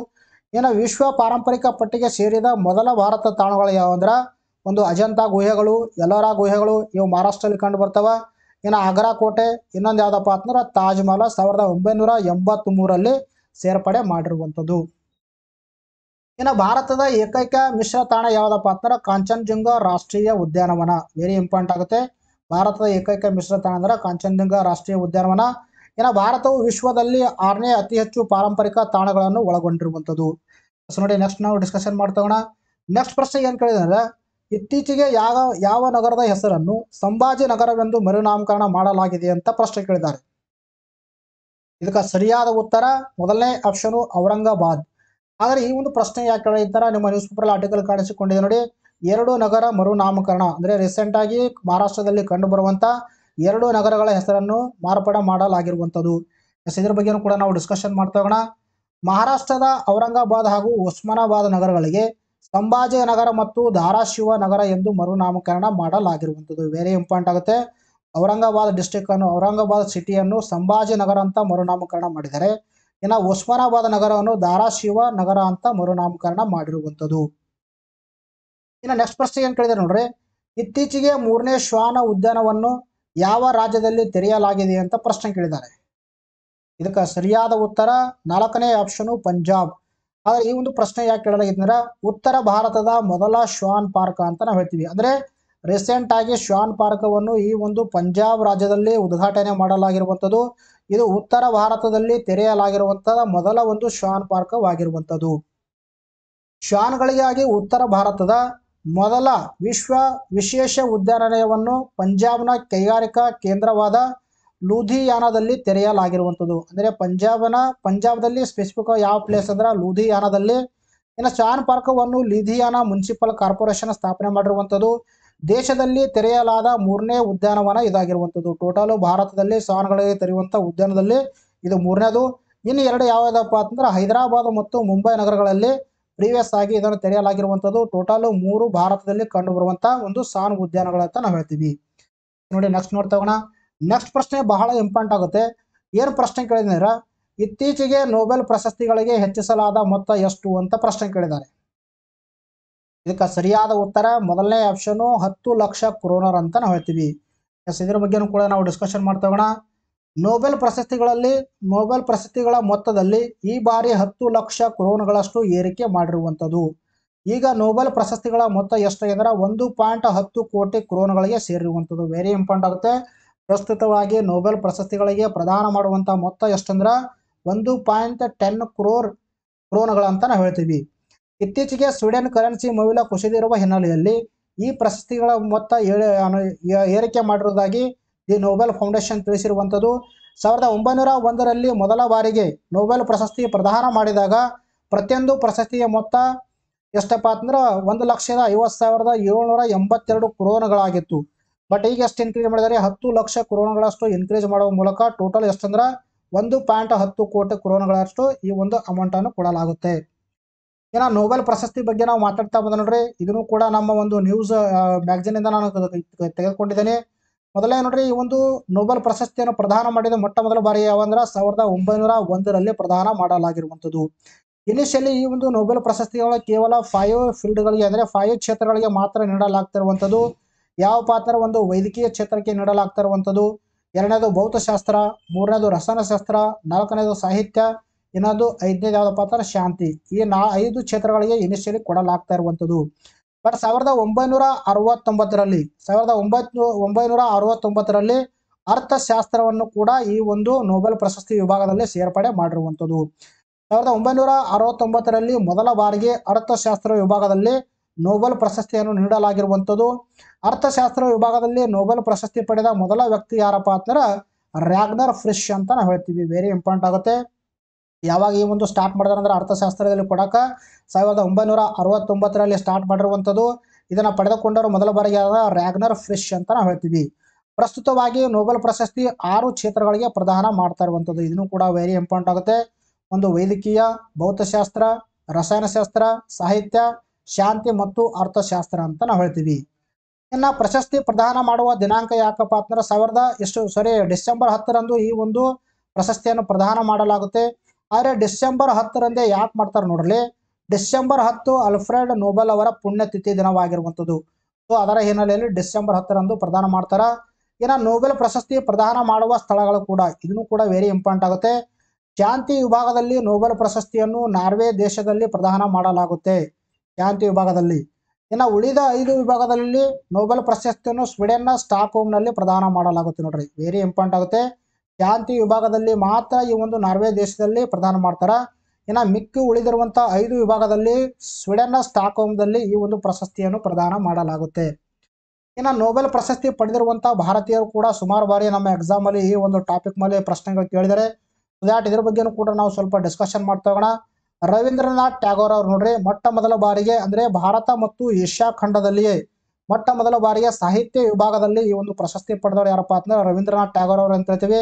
ಇನ್ನು ವಿಶ್ವ ಪಾರಂಪರಿಕ ಪಟ್ಟಿಗೆ ಸೇರಿದ ಮೊದಲ ಭಾರತ ತಾಣಗಳು ಯಾವಂದ್ರ ಒಂದು ಅಜಂತಾ ಗುಹೆಗಳು ಎಲ್ಲೋರಾ ಗುಹೆಗಳು, ಇವು ಮಹಾರಾಷ್ಟ್ರದಲ್ಲಿ ಕಂಡು ಬರ್ತಾವ. ಇನ್ನು ಆಗ್ರಾ ಕೋಟೆ, ಇನ್ನೊಂದು ಯಾವ್ದಪ್ಪ ಅಂತಂದ್ರೆ ತಾಜ್ ಮಹಲ್ ಸಾವಿರದ ಒಂಬೈನೂರ ಎಂಬತ್ತ್ ಮೂರಲ್ಲಿ ಸೇರ್ಪಡೆ ಮಾಡಿರುವಂಥದ್ದು. ಇನ್ನು ಭಾರತದ ಏಕೈಕ ಮಿಶ್ರ ತಾಣ ಯಾವುದಪ್ಪ ಅಂತಂದ್ರೆ, ಕಾಂಚನಜುಂಗ ರಾಷ್ಟ್ರೀಯ ಉದ್ಯಾನವನ. ವೆರಿ ಇಂಪಾರ್ಟೆಂಟ್ ಆಗುತ್ತೆ. ಭಾರತದ ಏಕೈಕ ಮಿಶ್ರ ತಾಣ ಅಂದ್ರೆ ಕಾಂಚನಜುಂಗ ರಾಷ್ಟ್ರೀಯ ಉದ್ಯಾನವನ. ಇನ್ನು ಭಾರತವು ವಿಶ್ವದಲ್ಲಿ ಆರನೇ ಅತಿ ಹೆಚ್ಚು ಪಾರಂಪರಿಕ ತಾಣಗಳನ್ನು ಒಳಗೊಂಡಿರುವಂಥದ್ದು. ಸೊ ನೋಡಿ ನೆಕ್ಸ್ಟ್ ನಾವು ಡಿಸ್ಕಷನ್ ಮಾಡ್ತೋಣ ನೆಕ್ಸ್ಟ್ ಪ್ರಶ್ನೆ ಏನು ಕೇಳಿದ್ರೆ, ಇತ್ತೀಚೆಗೆ ಯಾವ ಯಾವ ನಗರದ ಹೆಸರನ್ನು ಸಂಭಾಜಿ ನಗರವೆಂದು ಮರುನಾಮಕರಣ ಮಾಡಲಾಗಿದೆ ಅಂತ ಪ್ರಶ್ನೆ ಕೇಳಿದ್ದಾರೆ. ಇದಕ್ಕೆ ಸರಿಯಾದ ಉತ್ತರ, ಮೊದಲನೇ ಆಪ್ಷನು ಔರಂಗಾಬಾದ್. ಆದರೆ ಈ ಒಂದು ಪ್ರಶ್ನೆ ಯಾಕೆ ಕೇಳಿದ್ದಾರೆ ನಿಮ್ಮ ನ್ಯೂಸ್ ಪೇಪರ್ ಆರ್ಟಿಕಲ್ ಕಾಣಿಸಿಕೊಂಡಿದೆ ನೋಡಿ. ಎರಡು ನಗರ ಮರುನಾಮಕರಣ ಅಂದರೆ ರೀಸೆಂಟ್ ಆಗಿ ಮಹಾರಾಷ್ಟ್ರದಲ್ಲಿ ಕಂಡು ಬರುವಂತ ಎರಡು ನಗರಗಳ ಹೆಸರನ್ನು ಮಾರ್ಪಾಡು ಮಾಡಲಾಗಿರುವಂಥದ್ದು. ಎಸ್ ಇದ್ರ ಬಗ್ಗೆನೂ ಕೂಡ ನಾವು ಡಿಸ್ಕಷನ್ ಮಾಡ್ತಾ ಹೋಗೋಣ. ಮಹಾರಾಷ್ಟ್ರದ ಔರಂಗಾಬಾದ್ ಹಾಗೂ ಉಸ್ಮಾನಾಬಾದ್ ನಗರಗಳಿಗೆ ಸಂಭಾಜಿ ನಗರ ಮತ್ತು ಧಾರಾಶಿವ ನಗರ ಎಂದು ಮರುನಾಮಕರಣ ಮಾಡಲಾಗಿರುವಂಥದ್ದು. ವೆರಿ ಇಂಪಾರ್ಟೆಂಟ್ ಆಗುತ್ತೆ. ಔರಂಗಾಬಾದ್ ಡಿಸ್ಟಿಕ್ ಅನ್ನು, ಔರಂಗಾಬಾದ್ ಸಿಟಿಯನ್ನು ಸಂಭಾಜಿ ನಗರ ಅಂತ ಮರುನಾಮಕರಣ ಮಾಡಿದ್ದಾರೆ. ಇನ್ನು ಉಸ್ಮಾನಾಬಾದ್ ನಗರವನ್ನು ಧಾರಾಶಿವ ನಗರ ಅಂತ ಮರುನಾಮಕರಣ ಮಾಡಿರುವಂಥದ್ದು. ಇನ್ನು ನೆಕ್ಸ್ಟ್ ಪ್ರಶ್ನೆ ಏನು ಕೇಳಿದೆ ನೋಡ್ರಿ? ಇತ್ತೀಚೆಗೆ ಮೂರನೇ ಶ್ವಾನ ಉದ್ಯಾನವನ್ನು ಯಾವ ರಾಜ್ಯದಲ್ಲಿ ತೆರೆಯಲಾಗಿದೆ ಅಂತ ಪ್ರಶ್ನೆ ಕೇಳಿದ್ದಾರೆ. ಇದಕ್ಕೆ ಸರಿಯಾದ ಉತ್ತರ, ನಾಲ್ಕನೇ ಆಪ್ಷನು ಪಂಜಾಬ್. ಆದರೆ ಈ ಒಂದು ಪ್ರಶ್ನೆ ಯಾಕೆ ಕೇಳಲಾಗಿದೆ ಉತ್ತರ ಭಾರತದ ಮೊದಲ ಶ್ವಾನ್ ಪಾರ್ಕ್ ಅಂತ ನಾವು ಹೇಳ್ತೀವಿ. ಅಂದ್ರೆ ರೀಸೆಂಟ್ ಆಗಿ ಶ್ವಾನ್ ಪಾರ್ಕವನ್ನು ಈ ಒಂದು ಪಂಜಾಬ್ ರಾಜ್ಯದಲ್ಲಿ ಉದ್ಘಾಟನೆ ಮಾಡಲಾಗಿರುವಂಥದ್ದು, ಇದು ಉತ್ತರ ಭಾರತದಲ್ಲಿ ತೆರೆಯಲಾಗಿರುವಂತಹ ಮೊದಲ ಒಂದು ಶ್ವಾನ್ ಪಾರ್ಕವಾಗಿರುವಂಥದ್ದು. ಶ್ವಾನ್ಗಳಿಗಾಗಿ ಉತ್ತರ ಭಾರತದ ಮೊದಲ ವಿಶ್ವ ವಿಶೇಷ ಉದ್ಯಾನಾಲಯವನ್ನು ಪಂಜಾಬ್ನ ಕೈಗಾರಿಕಾ ಕೇಂದ್ರವಾದ ಲೂಧಿಯಾನದಲ್ಲಿ ತೆರೆಯಲಾಗಿರುವಂಥದ್ದು. ಅಂದರೆ ಪಂಜಾಬ್ನ, ಪಂಜಾಬ್ದಲ್ಲಿ ಸ್ಪೆಸಿಫಿಕ್ ಯಾವ ಪ್ಲೇಸ್ ಅಂದ್ರೆ ಲೂಧಿಯಾನದಲ್ಲಿ. ಇನ್ನು ಚಾನ್ ಪಾರ್ಕವನ್ನು ಲೂಧಿಯಾನ ಮುನ್ಸಿಪಲ್ ಕಾರ್ಪೊರೇಷನ್ ಸ್ಥಾಪನೆ ಮಾಡಿರುವಂಥದ್ದು. ದೇಶದಲ್ಲಿ ತೆರೆಯಲಾದ ಮೂರನೇ ಉದ್ಯಾನವನ ಇದಾಗಿರುವಂಥದ್ದು. ಟೋಟಲ್ ಭಾರತದಲ್ಲಿ ಸಾನ್ಗಳಿಗೆ ತೆರೆಯುವಂಥ ಉದ್ಯಾನದಲ್ಲಿ ಇದು ಮೂರನೇದು. ಇನ್ನು ಎರಡು ಯಾವುದಪ್ಪ ಅಂತಂದ್ರೆ ಹೈದರಾಬಾದ್ ಮತ್ತು ಮುಂಬೈ ನಗರಗಳಲ್ಲಿ ಪ್ರೀವಿಯಸ್ ಆಗಿ ಇದನ್ನು ತೆರೆಯಲಾಗಿರುವಂಥದ್ದು ಟೋಟಲ್ ಮೂರು ಭಾರತದಲ್ಲಿ ಕಂಡುಬರುವಂಥ ಒಂದು ಸಾನ್ ಉದ್ಯಾನಗಳು ಅಂತ ನಾವು ಹೇಳ್ತೀವಿ. ನೋಡಿ ನೆಕ್ಸ್ಟ್ ನೋಡ್ತಾ ಹೋಗೋಣ. ನೆಕ್ಸ್ಟ್ ಪ್ರಶ್ನೆ ಬಹಳ ಇಂಪಾರ್ಟೆಂಟ್ ಆಗುತ್ತೆ. ಏನು ಪ್ರಶ್ನೆ ಕೇಳಿದ್ರೆ ಇತ್ತೀಚೆಗೆ ನೋಬೆಲ್ ಪ್ರಶಸ್ತಿಗಳಿಗೆ ಹೆಚ್ಚಿಸಲಾದ ಮೊತ್ತ ಎಷ್ಟು ಅಂತ ಪ್ರಶ್ನೆ ಕೇಳಿದ್ದಾರೆ. ಇದಕ್ಕೆ ಸರಿಯಾದ ಉತ್ತರ ಮೊದಲನೇ ಆಪ್ಷನು ಹತ್ತು ಲಕ್ಷ ಕ್ರೋನರ್ ಅಂತ ನಾವು ಹೇಳ್ತೀವಿ. ಎಸ್ ಇದ್ರ ಬಗ್ಗೆನೂ ಕೂಡ ನಾವು ಡಿಸ್ಕಷನ್ ಮಾಡ್ತಾ ಹೋಗೋಣ. ನೊಬೆಲ್ ಪ್ರಶಸ್ತಿಗಳಲ್ಲಿ, ನೊಬೆಲ್ ಪ್ರಶಸ್ತಿಗಳ ಮೊತ್ತದಲ್ಲಿ ಈ ಬಾರಿ ಹತ್ತು ಲಕ್ಷ ಕ್ರೋನ್ಗಳಷ್ಟು ಏರಿಕೆ ಮಾಡಿರುವಂಥದ್ದು. ಈಗ ನೊಬೆಲ್ ಪ್ರಶಸ್ತಿಗಳ ಮೊತ್ತ ಎಷ್ಟು ಅಂದ್ರೆ ಒಂದು ಪಾಯಿಂಟ್ ಹತ್ತು ಕೋಟಿ ಕ್ರೋನ್ಗಳಿಗೆ ಸೇರಿರುವಂಥದ್ದು. ವೆರಿ ಇಂಪಾರ್ಟೆಂಟ್ ಆಗುತ್ತೆ. ಪ್ರಸ್ತುತವಾಗಿ ನೊಬೆಲ್ ಪ್ರಶಸ್ತಿಗಳಿಗೆ ಪ್ರದಾನ ಮಾಡುವಂಥ ಮೊತ್ತ ಎಷ್ಟಂದ್ರೆ ಒಂದು ಪಾಯಿಂಟ್ ಟೆನ್ ಕ್ರೋರ್ ಕ್ರೋನ್ಗಳಂತ ನಾವು ಹೇಳ್ತೀವಿ. ಇತ್ತೀಚೆಗೆ ಸ್ವೀಡನ್ ಕರೆನ್ಸಿ ಮೌಲ್ಯ ಕುಸಿದಿರುವ ಹಿನ್ನೆಲೆಯಲ್ಲಿ ಈ ಪ್ರಶಸ್ತಿಗಳ ಮೊತ್ತ ಏರಿಕೆ ಮಾಡಿರುವುದಾಗಿ ದಿ ನೊಬೆಲ್ ಫೌಂಡೇಶನ್ ತಿಳಿಸಿರುವಂಥದ್ದು, ಸಾವಿರದ ಒಂಬೈನೂರ ಒಂದರಲ್ಲಿ ಮೊದಲ ಬಾರಿಗೆ ನೊಬೆಲ್ ಪ್ರಶಸ್ತಿ ಪ್ರದಾನ ಮಾಡಿದಾಗ ಪ್ರತಿಯೊಂದು ಪ್ರಶಸ್ತಿಯ ಮೊತ್ತ ಎಷ್ಟಪ್ಪ ಅಂತಂದ್ರೆ ಒಂದು ಲಕ್ಷದ ಐವತ್ತು ಸಾವಿರದ ಏಳ್ನೂರ ಎಂಬತ್ತೆರಡು ಕ್ರೋನ್ಗಳಾಗಿತ್ತು. ಬಟ್ ಈಗ ಎಷ್ಟು ಇನ್ಕ್ರೀಸ್ ಮಾಡಿದರೆ ಹತ್ತು ಲಕ್ಷ ಕ್ರೋನ್ಗಳಷ್ಟು ಇನ್ಕ್ರೀಸ್ ಮಾಡುವ ಮೂಲಕ ಟೋಟಲ್ ಎಷ್ಟಂದ್ರೆ ಒಂದು ಪಾಯಿಂಟ್ ಹತ್ತು ಕೋಟಿ ಕ್ರೋನ್ಗಳಷ್ಟು ಈ ಒಂದು ಅಮೌಂಟನ್ನು ಕೊಡಲಾಗುತ್ತೆ. ಇನ್ನು ನೊಬೆಲ್ ಪ್ರಶಸ್ತಿ ಬಗ್ಗೆ ನಾವು ಮಾತಾಡ್ತಾ ಬಂದ ನೋಡ್ರಿ, ಇದನ್ನು ಕೂಡ ನಮ್ಮ ಒಂದು ನ್ಯೂಸ್ ಮ್ಯಾಗಝಿನಿಂದ ನಾನು ತೆಗೆದುಕೊಂಡಿದ್ದೇನೆ. ಮೊದಲೇ ನೋಡ್ರಿ, ಈ ಒಂದು ನೊಬೆಲ್ ಪ್ರಶಸ್ತಿಯನ್ನು ಪ್ರದಾನ ಮಾಡಿದ ಮೊಟ್ಟ ಮೊದಲ ಬಾರಿ ಯಾವಂದ್ರ ಸಾವಿರದ ಒಂಬೈನೂರ ಒಂದರಲ್ಲಿ ಪ್ರದಾನ ಮಾಡಲಾಗಿರುವಂಥದ್ದು. ಇನಿಷಿಯಲಿ ಈ ಒಂದು ನೊಬೆಲ್ ಪ್ರಶಸ್ತಿಗಳು ಕೇವಲ ಫೈವ್ ಫೀಲ್ಡ್ಗಳಿಗೆ ಅಂದರೆ ಫೈವ್ ಕ್ಷೇತ್ರಗಳಿಗೆ ಮಾತ್ರ ನೀಡಲಾಗ್ತಿರುವಂಥದ್ದು. ಯಾವ ಪಾತ್ರ? ಒಂದು ವೈದ್ಯಕೀಯ ಕ್ಷೇತ್ರಕ್ಕೆ ನೀಡಲಾಗ್ತಿರುವಂಥದ್ದು. ಎರಡನೇದು ಭೌತಶಾಸ್ತ್ರ, ಮೂರನೇದು ರಸಾಯನಶಾಸ್ತ್ರ, ನಾಲ್ಕನೇದು ಸಾಹಿತ್ಯ, ಇನ್ನೊಂದು ಐದನೇದು ಯಾವ ಅಂದ್ರೆ ಶಾಂತಿ. ಈ ನಾ ಐದು ಕ್ಷೇತ್ರಗಳಿಗೆ ಇನಿಷಿಯಲಿ ಕೊಡಲಾಗ್ತಾ ಇರುವಂಥದ್ದು ಬಟ್ ಸಾವಿರದ ಒಂಬೈನೂರ ಅರವತ್ತೊಂಬತ್ತರಲ್ಲಿ, ಸಾವಿರದ ಒಂಬತ್ತು, ಒಂಬೈನೂರ ಅರವತ್ತೊಂಬತ್ತರಲ್ಲಿ ಅರ್ಥಶಾಸ್ತ್ರವನ್ನು ಕೂಡ ಈ ಒಂದು ನೊಬೆಲ್ ಪ್ರಶಸ್ತಿ ವಿಭಾಗದಲ್ಲಿ ಸೇರ್ಪಡೆ ಮಾಡಿರುವಂಥದ್ದು. ಸಾವಿರದ ಒಂಬೈನೂರ ಅರವತ್ತೊಂಬತ್ತರಲ್ಲಿ ಮೊದಲ ಬಾರಿಗೆ ಅರ್ಥಶಾಸ್ತ್ರ ವಿಭಾಗದಲ್ಲಿ ನೊಬೆಲ್ ಪ್ರಶಸ್ತಿಯನ್ನು ನೀಡಲಾಗಿರುವಂಥದ್ದು. ಅರ್ಥಶಾಸ್ತ್ರ ವಿಭಾಗದಲ್ಲಿ ನೊಬೆಲ್ ಪ್ರಶಸ್ತಿ ಪಡೆದ ಮೊದಲ ವ್ಯಕ್ತಿ ಯಾರಪ್ಪ ಅಂತಂದ್ರೆ ರ್ಯಾಗ್ನರ್ ಫ್ರಿಶ್ ಅಂತ ನಾವು ಹೇಳ್ತೀವಿ. ವೆರಿ ಇಂಪಾರ್ಟೆಂಟ್ ಆಗುತ್ತೆ. ಯಾವಾಗ ಈ ಒಂದು ಸ್ಟಾರ್ಟ್ ಮಾಡಿದಾರೆ ಅಂದ್ರೆ ಅರ್ಥಶಾಸ್ತ್ರದಲ್ಲಿ ಕೊಡಕ ಸಾವಿರದ ಒಂಬೈನೂರ ಅರವತ್ತೊಂಬತ್ತರಲ್ಲಿ ಸ್ಟಾರ್ಟ್ ಮಾಡಿರುವಂಥದ್ದು. ಇದನ್ನು ಪಡೆದುಕೊಂಡವರು ಮೊದಲ ಬಾರಿಗೆ ರ್ಯಾಗ್ನರ್ ಫ್ರಿಶ್ ಅಂತ ನಾವು ಹೇಳ್ತೀವಿ. ಪ್ರಸ್ತುತವಾಗಿ ನೊಬೆಲ್ ಪ್ರಶಸ್ತಿ ಆರು ಕ್ಷೇತ್ರಗಳಿಗೆ ಪ್ರದಾನ ಮಾಡ್ತಾ ಇರುವಂಥದ್ದು. ಇದನ್ನು ಕೂಡ ವೆರಿ ಇಂಪಾರ್ಟೆಂಟ್ ಆಗುತ್ತೆ. ಒಂದು ವೈದ್ಯಕೀಯ, ಭೌತಶಾಸ್ತ್ರ, ರಸಾಯನಶಾಸ್ತ್ರ, ಸಾಹಿತ್ಯ, ಶಾಂತಿ ಮತ್ತು ಅರ್ಥಶಾಸ್ತ್ರ ಅಂತ ನಾವು ಹೇಳ್ತೀವಿ. ಇನ್ನು ಪ್ರಶಸ್ತಿ ಪ್ರದಾನ ಮಾಡುವ ದಿನಾಂಕ ಯಾಕಪ್ಪ ಅಂದ್ರೆ ಸಾವಿರದ ಎಷ್ಟು ಸಾರಿ ಡಿಸೆಂಬರ್ ಹತ್ತರಂದು ಈ ಒಂದು ಪ್ರಶಸ್ತಿಯನ್ನು ಪ್ರದಾನ ಮಾಡಲಾಗುತ್ತೆ. ಆದರೆ ಡಿಸೆಂಬರ್ ಹತ್ತರಂದೇ ಯಾಕೆ ಮಾಡ್ತಾರೆ ನೋಡ್ರಿ ಡಿಸೆಂಬರ್ ಹತ್ತು ಅಲ್ಫ್ರೆಡ್ ನೋಬೆಲ್ ಅವರ ಪುಣ್ಯತಿಥಿ ದಿನವಾಗಿರುವಂಥದ್ದು. ಸೊ ಅದರ ಹಿನ್ನೆಲೆಯಲ್ಲಿ ಡಿಸೆಂಬರ್ ಹತ್ತರಂದು ಪ್ರದಾನ ಮಾಡ್ತಾರ. ಇನ್ನು ನೋಬೆಲ್ ಪ್ರಶಸ್ತಿ ಪ್ರದಾನ ಮಾಡುವ ಸ್ಥಳಗಳು ಕೂಡ, ಇದನ್ನು ಕೂಡ ವೆರಿ ಇಂಪಾರ್ಟೆಂಟ್ ಆಗುತ್ತೆ. ಶಾಂತಿ ವಿಭಾಗದಲ್ಲಿ ನೋಬೆಲ್ ಪ್ರಶಸ್ತಿಯನ್ನು ನಾರ್ವೆ ದೇಶದಲ್ಲಿ ಪ್ರದಾನ ಮಾಡಲಾಗುತ್ತೆ. ಶಾಂತಿ ವಿಭಾಗದಲ್ಲಿ. ಇನ್ನು ಉಳಿದ ಐದು ವಿಭಾಗದಲ್ಲಿ ನೋಬೆಲ್ ಪ್ರಶಸ್ತಿಯನ್ನು ಸ್ವೀಡನ್ನ ಸ್ಟಾಕ್ ಹೋಮ್ನಲ್ಲಿ ಪ್ರದಾನ ಮಾಡಲಾಗುತ್ತೆ ನೋಡ್ರಿ. ವೆರಿ ಇಂಪಾರ್ಟೆಂಟ್ ಆಗುತ್ತೆ. ಶಾಂತಿ ವಿಭಾಗದಲ್ಲಿ ಮಾತ್ರ ಈ ಒಂದು ನಾರ್ವೆ ದೇಶದಲ್ಲಿ ಪ್ರದಾನ ಮಾಡ್ತಾರೆ. ಇನ್ನು ಮಿಕ್ಕಿ ಉಳಿದಿರುವಂಥ ಐದು ವಿಭಾಗದಲ್ಲಿ ಸ್ವೀಡನ್ನ ಸ್ಟಾಕ್ ಹೋಮ್ದಲ್ಲಿ ಈ ಒಂದು ಪ್ರಶಸ್ತಿಯನ್ನು ಪ್ರದಾನ ಮಾಡಲಾಗುತ್ತೆ. ಇನ್ನು ನೋಬೆಲ್ ಪ್ರಶಸ್ತಿ ಪಡೆದಿರುವಂಥ ಭಾರತೀಯರು ಕೂಡ ಸುಮಾರು ಬಾರಿ ನಮ್ಮ ಎಕ್ಸಾಮಲ್ಲಿ ಈ ಒಂದು ಟಾಪಿಕ್ ಮೇಲೆ ಪ್ರಶ್ನೆಗಳು ಕೇಳಿದರೆ ದಾಟ್ ಇದ್ರ ಬಗ್ಗೆನೂ ಕೂಡ ನಾವು ಸ್ವಲ್ಪ ಡಿಸ್ಕಷನ್ ಮಾಡ್ತಾ ಹೋಗೋಣ. ರವೀಂದ್ರನಾಥ್ ಟ್ಯಾಗೋರ್ ಅವ್ರು ನೋಡ್ರಿ, ಮೊಟ್ಟ ಮೊದಲ ಬಾರಿಗೆ ಅಂದ್ರೆ ಭಾರತ ಮತ್ತು ಏಷ್ಯಾ ಖಂಡದಲ್ಲಿಯೇ ಮೊಟ್ಟ ಮೊದಲ ಬಾರಿಗೆ ಸಾಹಿತ್ಯ ವಿಭಾಗದಲ್ಲಿ ಈ ಒಂದು ಪ್ರಶಸ್ತಿ ಪಡೆದವರು ಯಾರಪ್ಪ ಅಂತಂದ್ರೆ ರವೀಂದ್ರನಾಥ್ ಟ್ಯಾಗೋರ್ ಅವರು ಅಂತ ಹೇಳ್ತೀವಿ.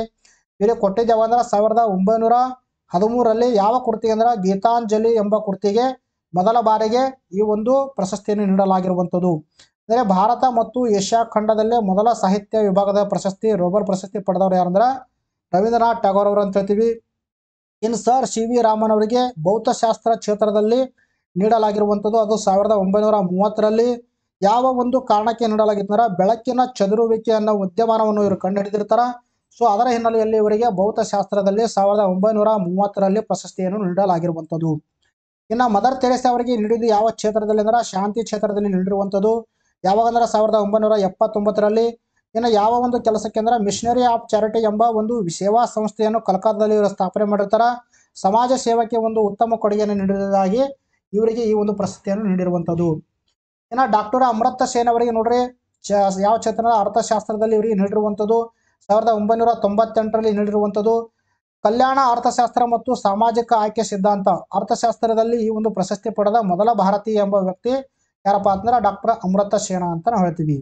ಇಲ್ಲಿ ಕೊಟ್ಟಿದ್ದೇವೆ ಅಂದ್ರೆ ಸಾವಿರದ ಒಂಬೈನೂರ ಹದಿಮೂರರಲ್ಲಿ ಯಾವ ಕೃತಿಗೆ ಅಂದ್ರೆ ಗೀತಾಂಜಲಿ ಎಂಬ ಕೃತಿಗೆ ಮೊದಲ ಬಾರಿಗೆ ಈ ಒಂದು ಪ್ರಶಸ್ತಿಯನ್ನು ನೀಡಲಾಗಿರುವಂಥದ್ದು. ಅಂದರೆ ಭಾರತ ಮತ್ತು ಏಷ್ಯಾ ಖಂಡದಲ್ಲೇ ಮೊದಲ ಸಾಹಿತ್ಯ ವಿಭಾಗದ ಪ್ರಶಸ್ತಿ ರೋಬರ್ ಪ್ರಶಸ್ತಿ ಪಡೆದವರು ಯಾರಂದ್ರೆ ರವೀಂದ್ರನಾಥ್ ಟ್ಯಾಗೋರ್ ಅವರು ಅಂತ ಹೇಳ್ತೀವಿ. ಇನ್ನು ಸರ್ ಸಿ ವಿ ರಾಮನ್ ಅವರಿಗೆ ಭೌತಶಾಸ್ತ್ರ ಕ್ಷೇತ್ರದಲ್ಲಿ ನೀಡಲಾಗಿರುವಂಥದ್ದು ಅದು ಸಾವಿರದ ಒಂಬೈನೂರ ಮೂವತ್ತರಲ್ಲಿ ಯಾವ ಒಂದು ಕಾರಣಕ್ಕೆ ನೀಡಲಾಗಿತ್ತು ಅಂದ್ರೆ ಬೆಳಕಿನ ಚದುರುವಿಕೆ ಅನ್ನೋ ಉದ್ಯಮಾನವನ್ನು ಇವರು ಕಂಡುಹಿಡಿದಿರ್ತಾರೆ. ಸೊ ಅದರ ಹಿನ್ನೆಲೆಯಲ್ಲಿ ಇವರಿಗೆ ಭೌತಶಾಸ್ತ್ರದಲ್ಲಿ ಸಾವಿರದ ಒಂಬೈನೂರ ಮೂವತ್ತರಲ್ಲಿ ಪ್ರಶಸ್ತಿಯನ್ನು ನೀಡಲಾಗಿರುವಂಥದ್ದು. ಇನ್ನು ಮದರ್ ತೆರೇಸಾ ಅವರಿಗೆ ನೀಡಿದ್ದು ಯಾವ ಕ್ಷೇತ್ರದಲ್ಲಿ ಅಂದ್ರೆ ಶಾಂತಿ ಕ್ಷೇತ್ರದಲ್ಲಿ ನೀಡಿರುವಂಥದ್ದು. ಯಾವಾಗಂದ್ರೆ ಸಾವಿರದ ಒಂಬೈನೂರ ಎಪ್ಪತ್ತೊಂಬತ್ತರಲ್ಲಿ. ಇನ್ನು ಯಾವ ಒಂದು ಕೆಲಸಕ್ಕೆ ಅಂದ್ರೆ ಮಿಷನರಿ ಆಫ್ ಚಾರಿಟಿ ಎಂಬ ಒಂದು ಸೇವಾ ಸಂಸ್ಥೆಯನ್ನು ಕಲ್ಕತ್ತಾದಲ್ಲಿ ಇವರು ಸ್ಥಾಪನೆ ಮಾಡಿರ್ತಾರೆ. ಸಮಾಜ ಸೇವಕ್ಕೆ ಒಂದು ಉತ್ತಮ ಕೊಡುಗೆಯನ್ನು ನೀಡಿರುವುದಾಗಿ ಇವರಿಗೆ ಈ ಒಂದು ಪ್ರಶಸ್ತಿಯನ್ನು ನೀಡಿರುವಂಥದ್ದು. ಇನ್ನು ಡಾಕ್ಟರ್ ಅಮೃತ ಸೇನ್ ಅವರಿಗೆ ನೋಡ್ರಿ, ಚ, ಯಾವ ಕ್ಷೇತ್ರದ ಅರ್ಥಶಾಸ್ತ್ರದಲ್ಲಿ ಇವರಿಗೆ ನೀಡಿರುವಂಥದ್ದು ಸಾವಿರದ ಒಂಬೈನೂರ ತೊಂಬತ್ತೆಂಟರಲ್ಲಿ ನೀಡಿರುವಂಥದ್ದು ಕಲ್ಯಾಣ ಅರ್ಥಶಾಸ್ತ್ರ ಮತ್ತು ಸಾಮಾಜಿಕ ಆಯ್ಕೆ ಸಿದ್ಧಾಂತ. ಅರ್ಥಶಾಸ್ತ್ರದಲ್ಲಿ ಈ ಒಂದು ಪ್ರಶಸ್ತಿ ಪಡೆದ ಮೊದಲ ಭಾರತೀಯ ಎಂಬ ವ್ಯಕ್ತಿ ಯಾರಪ್ಪ ಅಂತಂದ್ರೆ ಡಾಕ್ಟರ್ ಅಮೃತ ಸೇನ ಅಂತ ನಾವು ಹೇಳ್ತೀವಿ.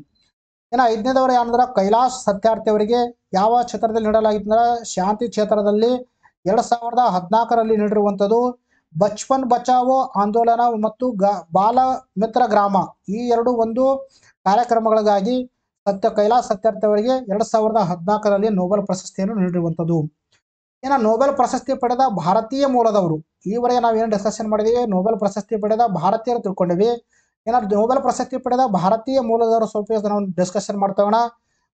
ಇನ್ನು ಐದನೇದವರು ಏನಂದ್ರೆ ಕೈಲಾಶ್ ಸತ್ಯಾರ್ಥಿ ಅವರಿಗೆ ಯಾವ ಕ್ಷೇತ್ರದಲ್ಲಿ ನೀಡಲಾಗಿತ್ತು ಅಂದ್ರೆ ಶಾಂತಿ ಕ್ಷೇತ್ರದಲ್ಲಿ ಎರಡು ಸಾವಿರದ ಹದಿನಾಲ್ಕರಲ್ಲಿ ನೀಡಿರುವಂಥದ್ದು ಬಚ್ಪನ್ ಬಚಾವೋ ಆಂದೋಲನ ಮತ್ತು ಗ ಬಾಲ ಮಿತ್ರ ಗ್ರಾಮ. ಈ ಎರಡು ಒಂದು ಕಾರ್ಯಕ್ರಮಗಳಿಗಾಗಿ ಸತ್ಯ ಕೈಲಾಸ್ ಸತ್ಯಾರ್ಥಿ ಅವರಿಗೆ ಎರಡು ಸಾವಿರದ ಹದಿನಾಲ್ಕರಲ್ಲಿ ನೋಬೆಲ್ ಪ್ರಶಸ್ತಿಯನ್ನು ನೀಡಿರುವಂಥದ್ದು. ಏನ ನೋಬೆಲ್ ಪ್ರಶಸ್ತಿ ಪಡೆದ ಭಾರತೀಯ ಮೂಲದವರು. ಈವರೆಗೆ ನಾವು ಏನು ಡಿಸ್ಕಷನ್ ಮಾಡಿದೀವಿ? ನೋಬೆಲ್ ಪ್ರಶಸ್ತಿ ಪಡೆದ ಭಾರತೀಯರು ತಿಳ್ಕೊಂಡಿವಿ. ಏನಾದ್ರು ನೋಬೆಲ್ ಪ್ರಶಸ್ತಿ ಪಡೆದ ಭಾರತೀಯ ಮೂಲದವರು ಸ್ವಲ್ಪ ನಾವು ಡಿಸ್ಕಷನ್ ಮಾಡ್ತೋಣ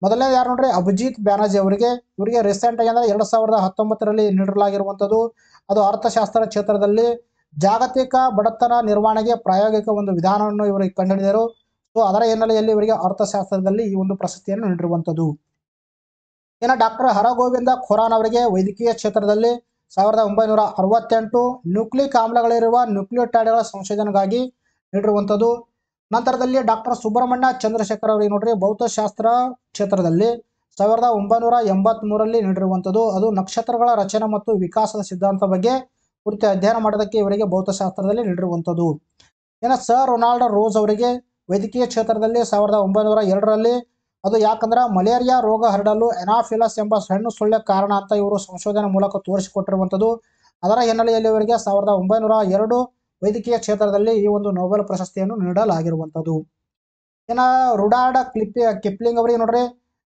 ಮೊದಲನೇ ಯಾರು ನೋಡ್ರಿ? ಅಭಿಜಿತ್ ಬ್ಯಾನರ್ಜಿ ಅವರಿಗೆ. ಇವರಿಗೆ ರೀಸೆಂಟ್ ಆಗಿ ಅಂದ್ರೆ ಎರಡು ಸಾವಿರದ ಹತ್ತೊಂಬತ್ತರಲ್ಲಿ ನೀಡಲಾಗಿರುವಂಥದ್ದು. ಅದು ಅರ್ಥಶಾಸ್ತ್ರ ಕ್ಷೇತ್ರದಲ್ಲಿ ಜಾಗತಿಕ ಬಡತನ ನಿರ್ವಹಣೆಗೆ ಪ್ರಾಯೋಗಿಕ ಒಂದು ವಿಧಾನವನ್ನು ಇವರು ಕಂಡುಹಿಡಿದರು. ಸೊ ಅದರ ಹಿನ್ನೆಲೆಯಲ್ಲಿ ಇವರಿಗೆ ಅರ್ಥಶಾಸ್ತ್ರದಲ್ಲಿ ಈ ಒಂದು ಪ್ರಶಸ್ತಿಯನ್ನು ನೀಡಿರುವಂಥದ್ದು. ಇನ್ನು ಡಾಕ್ಟರ್ ಹರಗೋವಿಂದ ಖುರಾನ್ ಅವರಿಗೆ ವೈದ್ಯಕೀಯ ಕ್ಷೇತ್ರದಲ್ಲಿ ಸಾವಿರದ ಒಂಬೈನೂರ ಅರವತ್ತೆಂಟು ನ್ಯೂಕ್ಲಿಕ್ ಆಮ್ಲಗಳಿರುವ ನ್ಯೂಕ್ಲಿಯೋಟೈಡ್ಗಳ ಸಂಶೋಧನೆಗಾಗಿ ನೀಡಿರುವಂಥದ್ದು. ನಂತರದಲ್ಲಿ ಡಾಕ್ಟರ್ ಸುಬ್ರಹ್ಮಣ್ಯ ಚಂದ್ರಶೇಖರ್ ಅವರಿಗೆ ನೋಡ್ರಿ, ಭೌತಶಾಸ್ತ್ರ ಕ್ಷೇತ್ರದಲ್ಲಿ ಸಾವಿರದ ಒಂಬೈನೂರ ಎಂಬತ್ಮೂರರಲ್ಲಿ ನೀಡಿರುವಂಥದ್ದು ಅದು ನಕ್ಷತ್ರಗಳ ರಚನೆ ಮತ್ತು ವಿಕಾಸದ ಸಿದ್ಧಾಂತ ಬಗ್ಗೆ ಕುರಿತು ಅಧ್ಯಯನ ಮಾಡೋದಕ್ಕೆ ಇವರಿಗೆ ಭೌತಶಾಸ್ತ್ರದಲ್ಲಿ ನೀಡಿರುವಂಥದ್ದು ಇನ್ನು ಸರ್ ರೊನಾಲ್ಡ್ ರೋಸ್ ಅವರಿಗೆ ವೈದ್ಯಕೀಯ ಕ್ಷೇತ್ರದಲ್ಲಿ ಸಾವಿರದ ಒಂಬೈನೂರ ಎರಡರಲ್ಲಿ ಅದು ಯಾಕಂದ್ರೆ ಮಲೇರಿಯಾ ರೋಗ ಹರಡಲು ಎನಾಫಿಲಸ್ ಎಂಬ ಸಣ್ಣ ಸೊಳ್ಳೆ ಕಾರಣ ಅಂತ ಇವರು ಸಂಶೋಧನೆ ಮೂಲಕ ತೋರಿಸಿಕೊಟ್ಟಿರುವಂಥದ್ದು. ಅದರ ಹಿನ್ನೆಲೆಯಲ್ಲಿ ಇವರಿಗೆ ಸಾವಿರದ ಒಂಬೈನೂರ ಎರಡು ವೈದ್ಯಕೀಯ ಕ್ಷೇತ್ರದಲ್ಲಿ ಈ ಒಂದು ನೋಬೆಲ್ ಪ್ರಶಸ್ತಿಯನ್ನು ನೀಡಲಾಗಿರುವಂಥದ್ದು. ಇನ್ನು ರುಡಾರ್ಡ್ ಕ್ಲಿಪ್ ಕಿಪ್ಲಿಂಗ್ ಅವರಿಗೆ ನೋಡ್ರಿ.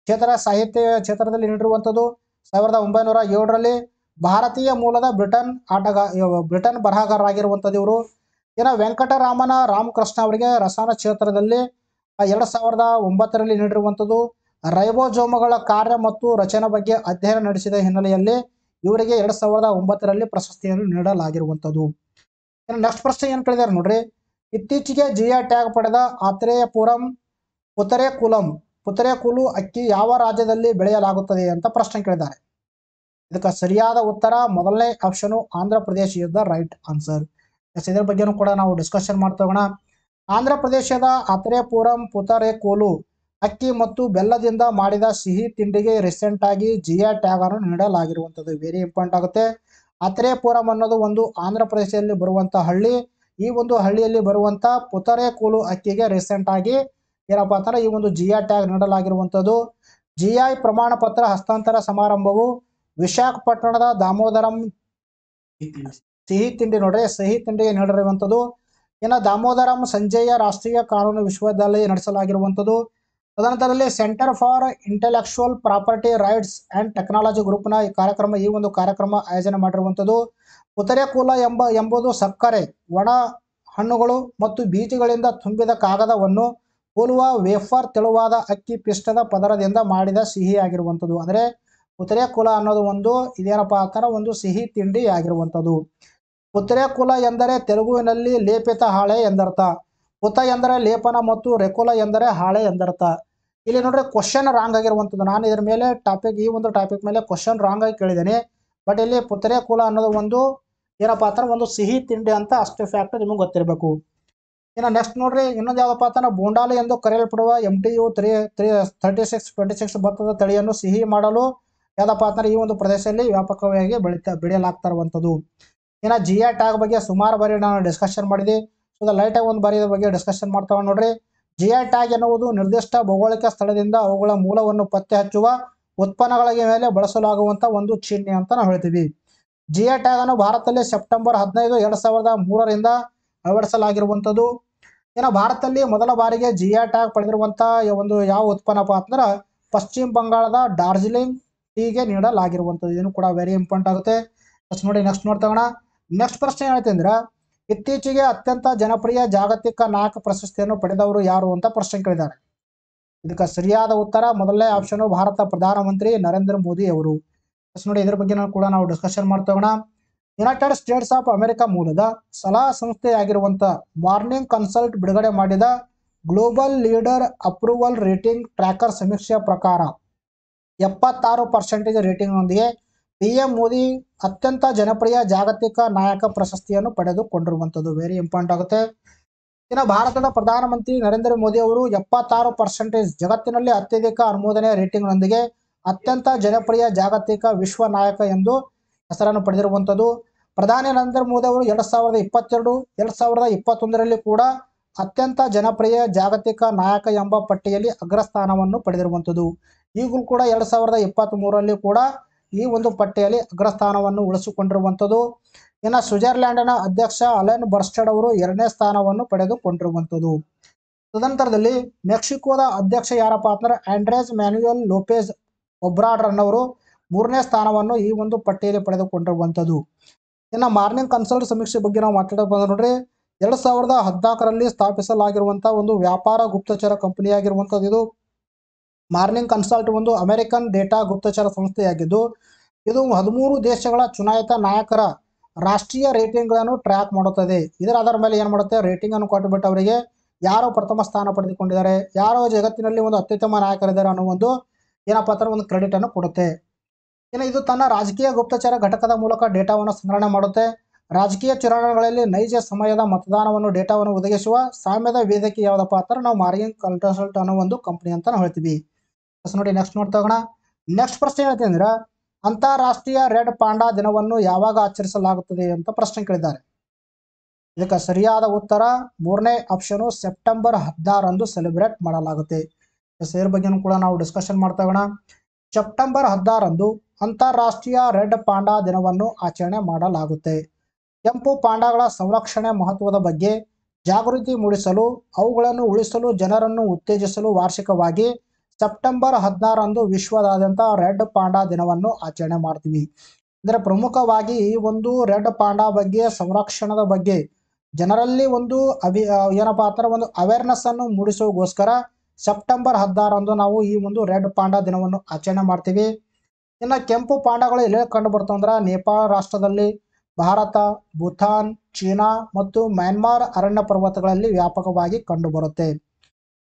ಕ್ಷೇತ್ರ ಸಾಹಿತ್ಯ ಕ್ಷೇತ್ರದಲ್ಲಿ ನೀಡಿರುವಂಥದ್ದು ಸಾವಿರದ ಒಂಬೈನೂರ ಏಳರಲ್ಲಿ ಭಾರತೀಯ ಮೂಲದ ಬ್ರಿಟನ್ ಆಟಗ ಬ್ರಿಟನ್ ಬರಹಗಾರರಾಗಿರುವಂಥದ್ದು ಇವರು. ಇನ್ನು ವೆಂಕಟರಾಮನ ರಾಮಕೃಷ್ಣ ಅವರಿಗೆ ರಸಾಯನ ಕ್ಷೇತ್ರದಲ್ಲಿ ಎರಡು ಸಾವಿರದ ಒಂಬತ್ತರಲ್ಲಿ ನೀಡಿರುವಂಥದ್ದು ರೈಬೋಜೋಮಗಳ ಕಾರ್ಯ ಮತ್ತು ರಚನೆ ಬಗ್ಗೆ ಅಧ್ಯಯನ ನಡೆಸಿದ ಹಿನ್ನೆಲೆಯಲ್ಲಿ ಇವರಿಗೆ ಎರಡು ಸಾವಿರದ ಒಂಬತ್ತರಲ್ಲಿ ಪ್ರಶಸ್ತಿಯನ್ನು ನೀಡಲಾಗಿರುವಂಥದ್ದು. ಇನ್ನು ನೆಕ್ಸ್ಟ್ ಪ್ರಶ್ನೆ ಏನು ಕೇಳಿದಾರೆ ನೋಡ್ರಿ. ಇತ್ತೀಚೆಗೆ ಜಿ ಐ ಟ್ಯಾಗ್ ಪಡೆದ ಆತ್ರೇಯಪುರಂ ಪುತರೇಕುಲಂ ಪುತರೇಕುಲು ಅಕ್ಕಿ ಯಾವ ರಾಜ್ಯದಲ್ಲಿ ಬೆಳೆಯಲಾಗುತ್ತದೆ ಅಂತ ಪ್ರಶ್ನೆ ಕೇಳಿದ್ದಾರೆ. ಇದಕ್ಕೆ ಸರಿಯಾದ ಉತ್ತರ ಮೊದಲನೇ option Andhra Pradesh is the right answer ಇದರ ಬಗ್ಗೆನೂ ಕೂಡ ನಾವು ಡಿಸ್ಕಷನ್ ಮಾಡ್ತಾ ಹೋಗೋಣ. ಆಂಧ್ರ ಪ್ರದೇಶದ ಆತ್ರೇಯಪುರಂ ಪುತರೇಕೋಲು ಅಕ್ಕಿ ಮತ್ತು ಬೆಲ್ಲದಿಂದ ಮಾಡಿದ ಸಿಹಿ ತಿಂಡಿಗೆ ರೀಸೆಂಟ್ ಆಗಿ ಜಿ ಐ ಟ್ಯಾಗ್ ಅನ್ನು ನೀಡಲಾಗಿರುವಂಥದ್ದು ವೆರಿ ಇಂಪಾರ್ಟೆಂಟ್ ಆಗುತ್ತೆ. ಅತ್ರೇಪುರಂ ಅನ್ನೋದು ಒಂದು ಆಂಧ್ರ ಪ್ರದೇಶದಲ್ಲಿ ಬರುವಂತ ಹಳ್ಳಿ. ಈ ಒಂದು ಹಳ್ಳಿಯಲ್ಲಿ ಬರುವಂತ ಪುತರೆಕೋಲು ಅಕ್ಕಿಗೆ ರೀಸೆಂಟ್ ಆಗಿ ಏನಪ್ಪಾ ಅಂತಂದ್ರೆ ಈ ಒಂದು ಜಿಐ ಟ್ಯಾಗ್ ನೀಡಲಾಗಿರುವಂಥದ್ದು ಜಿಐ ಪ್ರಮಾಣ ಪತ್ರ ಹಸ್ತಾಂತರ ಸಮಾರಂಭವು ವಿಶಾಖಪಟ್ಟಣದ ದಾಮೋದರಂ ಸಿಹಿ ತಿಂಡಿ ನೋಡ್ರಿ, ಸಿಹಿ ತಿಂಡಿಗೆ ನೀಡಿರುವಂಥದ್ದು ಇನ್ನು ದಾಮೋದರಂ ಸಂಜೆಯ ರಾಷ್ಟ್ರೀಯ ಕಾನೂನು ವಿಶ್ವವಿದ್ಯಾಲಯ ನಡೆಸಲಾಗಿರುವಂಥದ್ದು ತದನಂತರದಲ್ಲಿ center for intellectual property rights and technology ಗ್ರೂಪ್ನ ಈ ಕಾರ್ಯಕ್ರಮ, ಈ ಒಂದು ಕಾರ್ಯಕ್ರಮ ಆಯೋಜನೆ ಮಾಡಿರುವಂಥದ್ದು ಕುಲ ಎಂಬ, ಎಂಬುದು ಸಕ್ಕರೆ, ಒಣ ಹಣ್ಣುಗಳು ಮತ್ತು ಬೀಜಗಳಿಂದ ತುಂಬಿದ ಕಾಗದವನ್ನು ಹೋಲುವ ವೇಫರ್ ತೆಳುವಾದ ಅಕ್ಕಿ ಪಿಷ್ಟದ ಪದರದಿಂದ ಮಾಡಿದ ಸಿಹಿ ಆಗಿರುವಂಥದ್ದು ಅಂದರೆ ಕುಲ ಅನ್ನೋದು ಒಂದು, ಇದೇನಪ್ಪ ಅಂತಂದ್ರೆ ಒಂದು ಸಿಹಿ ತಿಂಡಿ ಆಗಿರುವಂಥದ್ದು ಉತ್ತರೇಕುಲ ಎಂದರೆ ತೆಲುಗುವಿನಲ್ಲಿ ಲೇಪಿತ ಹಾಳೆ ಎಂದರ್ಥ. ಉತ ಎಂದರೆ ಲೇಪನ ಮತ್ತು ರೆಕುಲ ಎಂದರೆ ಹಾಳೆ ಎಂದರ್ಥ. ಇಲ್ಲಿ ನೋಡ್ರಿ ಕ್ವಶನ್ ರಾಂಗ್ ಆಗಿರುವಂಥದ್ದು. ನಾನು ಇದರ ಮೇಲೆ ಟಾಪಿಕ್ ಈ ಒಂದು ಟಾಪಿಕ್ ಮೇಲೆ ಕ್ವಶನ್ ರಾಂಗ್ ಆಗಿ ಕೇಳಿದ್ದೇನೆ. ಬಟ್ ಇಲ್ಲಿ ಪುತ್ತರೇಕುಲ ಅನ್ನೋದು ಒಂದು, ಏನಪ್ಪ ಅಂತಂದ್ರೆ ಒಂದು ಸಿಹಿ ತಿಂಡಿ ಅಂತ ಅಷ್ಟು ಫ್ಯಾಕ್ಟ್ ನಿಮಗೆ ಗೊತ್ತಿರಬೇಕು. ಇನ್ನು ನೆಕ್ಸ್ಟ್ ನೋಡ್ರಿ, ಇನ್ನೊಂದು ಯಾವ್ದಪ್ಪ ಅಂತಂದ್ರೆ ಬೋಂಡಾಲು ಎಂದು ಕರೆಯಲ್ಪಡುವ m t u three three thirty six twenty six ಭತ್ತದ ತಳಿಯನ್ನು ಸಿಹಿ ಮಾಡಲು ಯಾವ್ದಪ್ಪ ಅಂತಂದ್ರೆ ಈ ಒಂದು ಪ್ರದೇಶದಲ್ಲಿ ವ್ಯಾಪಕವಾಗಿ ಬೆಳೀತಾ ಬೆಳೆಯಲಾಗ್ತಾ ಇರುವಂಥದ್ದು ಇನ್ನು ಜಿ ಎ ಟ್ಯಾಗ್ ಬಗ್ಗೆ ಸುಮಾರು ಬಾರಿ ನಾನು ಡಿಸ್ಕಷನ್ ಮಾಡಿದೆ. ಸೊ ಲೈಟಾಗಿ ಒಂದು ಬಾರಿ ಬಗ್ಗೆ ಡಿಸ್ಕಷನ್ ಮಾಡ್ತಾವೆ ನೋಡ್ರಿ. ಜಿ ಎ ಟ್ಯಾಗ್ ಎನ್ನುವುದು ನಿರ್ದಿಷ್ಟ ಭೌಗೋಳಿಕ ಸ್ಥಳದಿಂದ ಅವುಗಳ ಮೂಲವನ್ನು ಪತ್ತೆ ಹಚ್ಚುವ ಉತ್ಪನ್ನಗಳಿಗೆ ಮೇಲೆ ಬಳಸಲಾಗುವಂಥ ಒಂದು ಚಿಹ್ನೆ ಅಂತ ನಾವು ಹೇಳ್ತೀವಿ. ಜಿ ಎ ಟ್ಯಾಗ್ ಅನ್ನು ಭಾರತದಲ್ಲಿ ಸೆಪ್ಟೆಂಬರ್ ಹದಿನೈದು, ಎರಡು ಸಾವಿರದ ಮೂರರಿಂದ ಅಳವಡಿಸಲಾಗಿರುವಂಥದ್ದು. ಏನೋ ಭಾರತದಲ್ಲಿ ಮೊದಲ ಬಾರಿಗೆ ಜಿ ಐ ಟ್ಯಾಗ್ ಪಡೆದಿರುವಂಥ ಒಂದು ಯಾವ ಉತ್ಪನ್ನಪ್ಪ ಅಂದ್ರೆ ಪಶ್ಚಿಮ ಬಂಗಾಳದ ಡಾರ್ಜಿಲಿಂಗ್ ಟೀಗೆ ನೀಡಲಾಗಿರುವಂಥದ್ದು. ಇದನ್ನು ಕೂಡ ವೆರಿ ಇಂಪಾರ್ಟೆಂಟ್ ಆಗುತ್ತೆ. ನೆಕ್ಸ್ಟ್ ನೋಡಿ ನೆಕ್ಸ್ಟ್ ನೋಡ್ತಾಗೋಣ ನೆಕ್ಸ್ಟ್ ಪ್ರಶ್ನೆ ಏನೈತೆ ಅಂದ್ರೆ, ಇತ್ತೀಚೆಗೆ ಅತ್ಯಂತ ಜನಪ್ರಿಯ ಜಾಗತಿಕ ನಾಯಕ ಪ್ರಶಸ್ತಿಯನ್ನು ಪಡೆದವರು ಯಾರು ಅಂತ ಪ್ರಶ್ನೆ ಕೇಳಿದ್ದಾರೆ. ಇದಕ್ಕೆ ಸರಿಯಾದ ಉತ್ತರ, ಮೊದಲನೇ ಆಪ್ಷನ್ ಭಾರತ ಪ್ರಧಾನಮಂತ್ರಿ ನರೇಂದ್ರ ಮೋದಿ ಅವರು. ನೋಡಿ, ಇದ್ರ ಬಗ್ಗೆ ಕೂಡ ನಾವು ಡಿಸ್ಕಷನ್ ಮಾಡ್ತೋಗೋಣ ಯುನೈಟೆಡ್ ಸ್ಟೇಟ್ಸ್ ಆಫ್ ಅಮೆರಿಕ ಮೂಲದ ಸಲಹಾ ಸಂಸ್ಥೆಯಾಗಿರುವಂಥ ಮಾರ್ನಿಂಗ್ ಕನ್ಸಲ್ಟ್ ಬಿಡುಗಡೆ ಮಾಡಿದ global leader approval rating tracker ಸಮೀಕ್ಷೆಯ ಪ್ರಕಾರ ಎಪ್ಪತ್ತಾರು ಪರ್ಸೆಂಟೇಜ್ ರೇಟಿಂಗ್ನೊಂದಿಗೆ ಪಿ ಎಂ ಮೋದಿ ಅತ್ಯಂತ ಜನಪ್ರಿಯ ಜಾಗತಿಕ ನಾಯಕ ಪ್ರಶಸ್ತಿಯನ್ನು ಪಡೆದುಕೊಂಡಿರುವಂಥದ್ದು. ವೆರಿ ಇಂಪಾರ್ಟೆಂಟ್ ಆಗುತ್ತೆ. ಇನ್ನು ಭಾರತದ ಪ್ರಧಾನಮಂತ್ರಿ ನರೇಂದ್ರ ಮೋದಿ ಅವರು ಎಪ್ಪತ್ತಾರು ಪರ್ಸೆಂಟೇಜ್ ಜಗತ್ತಿನಲ್ಲಿ ಅತ್ಯಧಿಕ ಅನುಮೋದನೆಯ ರೇಟಿಂಗ್ನೊಂದಿಗೆ ಅತ್ಯಂತ ಜನಪ್ರಿಯ ಜಾಗತಿಕ ವಿಶ್ವ ನಾಯಕ ಎಂದು ಹೆಸರನ್ನು ಪಡೆದಿರುವಂಥದ್ದು. ಪ್ರಧಾನಿ ನರೇಂದ್ರ ಮೋದಿ ಅವರು ಎರಡು ಸಾವಿರದ ಇಪ್ಪತ್ತೆರಡು, ಎರಡು ಸಾವಿರದ ಇಪ್ಪತ್ತೊಂದರಲ್ಲಿ ಕೂಡ ಅತ್ಯಂತ ಜನಪ್ರಿಯ ಜಾಗತಿಕ ನಾಯಕ ಎಂಬ ಪಟ್ಟಿಯಲ್ಲಿ ಅಗ್ರಸ್ಥಾನವನ್ನು ಪಡೆದಿರುವಂಥದ್ದು. ಈಗಲೂ ಕೂಡ ಎರಡು ಸಾವಿರದ ಇಪ್ಪತ್ತ್ ಮೂರರಲ್ಲಿ ಕೂಡ ಈ ಒಂದು ಪಟ್ಟಿಯಲ್ಲಿ ಅಗ್ರಸ್ಥಾನವನ್ನು ಉಳಿಸಿಕೊಂಡಿರುವಂಥದ್ದು. ಇನ್ನು ಸ್ವಿಜರ್ಲ್ಯಾಂಡ್ನ ಅಧ್ಯಕ್ಷ ಅಲೆನ್ ಬರ್ಸ್ಟೆಡ್ ಅವರು ಎರಡನೇ ಸ್ಥಾನವನ್ನು ಪಡೆದುಕೊಂಡಿರುವಂಥದ್ದು. ತದನಂತರದಲ್ಲಿ ಮೆಕ್ಸಿಕೋದ ಅಧ್ಯಕ್ಷ ಯಾರಪ್ಪ ಅಂದ್ರೆ ಆಂಡ್ರೇಸ್ ಮ್ಯಾನ್ಯುಯಲ್ ಲೋಪೇಜ್ ಒಬ್ರಾಡ್ರನ್ನವರು ಮೂರನೇ ಸ್ಥಾನವನ್ನು ಈ ಒಂದು ಪಟ್ಟಿಯಲ್ಲಿ ಪಡೆದುಕೊಂಡಿರುವಂಥದ್ದು. ಇನ್ನು ಮಾರ್ನಿಂಗ್ ಕನ್ಸಲ್ಟ್ ಸಮೀಕ್ಷೆ ಬಗ್ಗೆ ನಾವು ಮಾತಾಡೋಕೆ ಬಂದ ನೋಡ್ರಿ. ಎರಡು ಸಾವಿರದ ಹದಿನಾಲ್ಕರಲ್ಲಿ ಸ್ಥಾಪಿಸಲಾಗಿರುವಂಥ ಒಂದು ವ್ಯಾಪಾರ ಗುಪ್ತಚರ ಕಂಪನಿಯಾಗಿರುವಂಥದ್ದು ಇದು. ಮಾರ್ನಿಂಗ್ ಕನ್ಸಲ್ಟ್ ಒಂದು ಅಮೆರಿಕನ್ ಡೇಟಾ ಗುಪ್ತಚರ ಸಂಸ್ಥೆಯಾಗಿದ್ದು, ಇದು ಹದಿಮೂರು ದೇಶಗಳ ಚುನಾಯಿತ ನಾಯಕರ ರಾಷ್ಟ್ರೀಯ ರೇಟಿಂಗ್ಗಳನ್ನು ಟ್ರ್ಯಾಕ್ ಮಾಡುತ್ತದೆ. ಇದರ ಆಧಾರ ಮೇಲೆ ಏನು ಮಾಡುತ್ತೆ? ರೇಟಿಂಗ್ ಅನ್ನು ಕೊಟ್ಟುಬಿಟ್ಟು ಅವರಿಗೆ ಯಾರು ಪ್ರಥಮ ಸ್ಥಾನ ಪಡೆದುಕೊಂಡಿದ್ದಾರೆ. ಯಾರೋ ಜಗತ್ತಿನಲ್ಲಿ ಒಂದು ಅತ್ಯುತ್ತಮ ನಾಯಕರಿದ್ದಾರೆ ಅನ್ನೋ ಒಂದು ಏನಪ್ಪ ಅಂದ್ರೆ ಒಂದು ಕ್ರೆಡಿಟ್ ಅನ್ನು ಕೊಡುತ್ತೆ. ಇನ್ನು ಇದು ತನ್ನ ರಾಜಕೀಯ ಗುಪ್ತಚರ ಘಟಕದ ಮೂಲಕ ಡೇಟಾವನ್ನು ಸಂಗ್ರಹಣೆ ಮಾಡುತ್ತೆ. ರಾಜಕೀಯ ಚುನಾವಣೆಗಳಲ್ಲಿ ನೈಜ ಸಮಯದ ಮತದಾನವನ್ನು ಡೇಟಾವನ್ನು ಒದಗಿಸುವ ಸಾಮ್ಯದ ವೇದಿಕೆ ಯಾವುದಪ್ಪ ಅಂದ್ರೆ ನಾವು ಮಾರ್ಗಿಂಗ್ ಕನ್ಸಲ್ಟ್ ಅನ್ನೋ ಒಂದು ಕಂಪನಿ ಅಂತ ಹೇಳ್ತೀವಿ. ನೋಡಿ ನೆಕ್ಸ್ಟ್ ನೋಡ್ತಾ ಹೋಗೋಣ. ನೆಕ್ಸ್ಟ್ ಪ್ರಶ್ನೆ ಹೇಳ್ತೀನಿ ಅಂದ್ರೆ ಅಂತಾರಾಷ್ಟ್ರೀಯ ರೆಡ್ ಪಾಂಡಾ ದಿನವನ್ನು ಯಾವಾಗ ಆಚರಿಸಲಾಗುತ್ತದೆ ಅಂತ ಪ್ರಶ್ನೆ ಕೇಳಿದ್ದಾರೆ. ಇದಕ್ಕೆ ಸರಿಯಾದ ಉತ್ತರ ಮೂರನೇ ಆಪ್ಷನ್ ಸೆಪ್ಟೆಂಬರ್ ಹದಿನಾರಂದು ಸೆಲೆಬ್ರೇಟ್ ಮಾಡಲಾಗುತ್ತೆ. ಎಸ್ ಇದ್ರ ಬಗ್ಗೆನೂ ಕೂಡ ನಾವು ಡಿಸ್ಕಷನ್ ಮಾಡ್ತಾ ಹೋಗೋಣ. ಸೆಪ್ಟೆಂಬರ್ ಹದಿನಾರಂದು ಅಂತಾರಾಷ್ಟ್ರೀಯ ರೆಡ್ ಪಾಂಡಾ ದಿನವನ್ನು ಆಚರಣೆ ಮಾಡಲಾಗುತ್ತೆ. ಕೆಂಪು ಪಾಂಡಾಗಳ ಸಂರಕ್ಷಣೆ ಮಹತ್ವದ ಬಗ್ಗೆ ಜಾಗೃತಿ ಮೂಡಿಸಲು, ಅವುಗಳನ್ನು ಉಳಿಸಲು, ಜನರನ್ನು ಉತ್ತೇಜಿಸಲು ವಾರ್ಷಿಕವಾಗಿ ಸೆಪ್ಟೆಂಬರ್ ಹದಿನಾರಂದು ವಿಶ್ವದಾದ್ಯಂತ ರೆಡ್ ಪಾಂಡಾ ದಿನವನ್ನು ಆಚರಣೆ ಮಾಡ್ತೀವಿ. ಅಂದರೆ ಪ್ರಮುಖವಾಗಿ ಈ ಒಂದು ರೆಡ್ ಪಾಂಡಾ ಬಗ್ಗೆ, ಸಂರಕ್ಷಣದ ಬಗ್ಗೆ ಜನರಲ್ಲಿ ಒಂದು ಅಭಿ ಏನಪ್ಪಾ ಅಂದ್ರೆ ಒಂದು ಅವೇರ್ನೆಸ್ ಅನ್ನು ಮೂಡಿಸೋಗೋಸ್ಕರ ಸೆಪ್ಟೆಂಬರ್ ಹದಿನಾರಂದು ನಾವು ಈ ಒಂದು ರೆಡ್ ಪಾಂಡಾ ದಿನವನ್ನು ಆಚರಣೆ ಮಾಡ್ತೀವಿ. ಇನ್ನು ಕೆಂಪು ಪಾಂಡಾಗಳು ಎಲ್ಲೆಲ್ಲಿ ಕಂಡು ಬರ್ತಾವಂದ್ರೆ ನೇಪಾಳ ರಾಷ್ಟ್ರದಲ್ಲಿ, ಭಾರತ, ಭೂತಾನ್, ಚೀನಾ ಮತ್ತು ಮ್ಯಾನ್ಮಾರ್ ಅರಣ್ಯ ಪರ್ವತಗಳಲ್ಲಿ ವ್ಯಾಪಕವಾಗಿ ಕಂಡುಬರುತ್ತೆ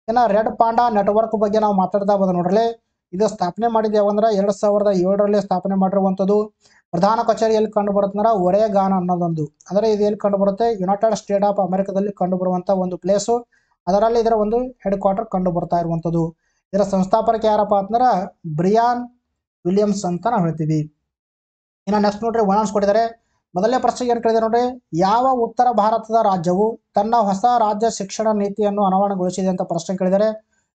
ಇನ್ನು ರೆಡ್ ಪಾಂಡಾ ನೆಟ್ವರ್ಕ್ ಬಗ್ಗೆ ನಾವು ಮಾತಾಡ್ತಾ ಬಂದ ನೋಡ್ರಿ ಇದು ಸ್ಥಾಪನೆ ಮಾಡಿದ ಯಾವಂದ್ರೆ ಎರಡು ಸಾವಿರದ ಏಳರಲ್ಲಿ ಸ್ಥಾಪನೆ ಮಾಡಿರುವಂಥದ್ದು. ಪ್ರಧಾನ ಕಚೇರಿಯಲ್ಲಿ ಕಂಡು ಬರುತ್ತಂದ್ರೆ ಒರೆಗಾನ್ ಅನ್ನೋದೊಂದು. ಅಂದರೆ ಇದು ಎಲ್ಲಿ ಕಂಡು ಬರುತ್ತೆ? ಯುನೈಟೆಡ್ ಸ್ಟೇಟ್ ಆಫ್ ಅಮೆರಿಕದಲ್ಲಿ ಕಂಡು ಬರುವಂಥ ಒಂದು ಪ್ಲೇಸು. ಅದರಲ್ಲಿ ಇದರ ಒಂದು ಹೆಡ್ ಕ್ವಾರ್ಟರ್ ಕಂಡು ಬರ್ತಾ ಇರುವಂಥದ್ದು. ಇದರ ಸಂಸ್ಥಾಪಕ ಯಾರಪ್ಪ ಅಂತಂದ್ರೆ ಬ್ರಿಯಾನ್ ವಿಲಿಯಮ್ಸ್ ಅಂತ ನಾವು ಹೇಳ್ತೀವಿ. ಇನ್ನು ನೆಕ್ಸ್ಟ್ ನೋಡ್ರಿ, ಒಣಾನ್ಸ್ ಕೊಟ್ಟಿದ್ದಾರೆ. ಮೊದಲನೇ ಪ್ರಶ್ನೆಗೆ ಏನು ಕೇಳಿದೆ ನೋಡ್ರಿ? ಯಾವ ಉತ್ತರ ಭಾರತದ ರಾಜ್ಯವು ತನ್ನ ಹೊಸ ರಾಜ್ಯ ಶಿಕ್ಷಣ ನೀತಿಯನ್ನು ಅನಾವರಣಗೊಳಿಸಿದೆ ಅಂತ ಪ್ರಶ್ನೆ ಕೇಳಿದರೆ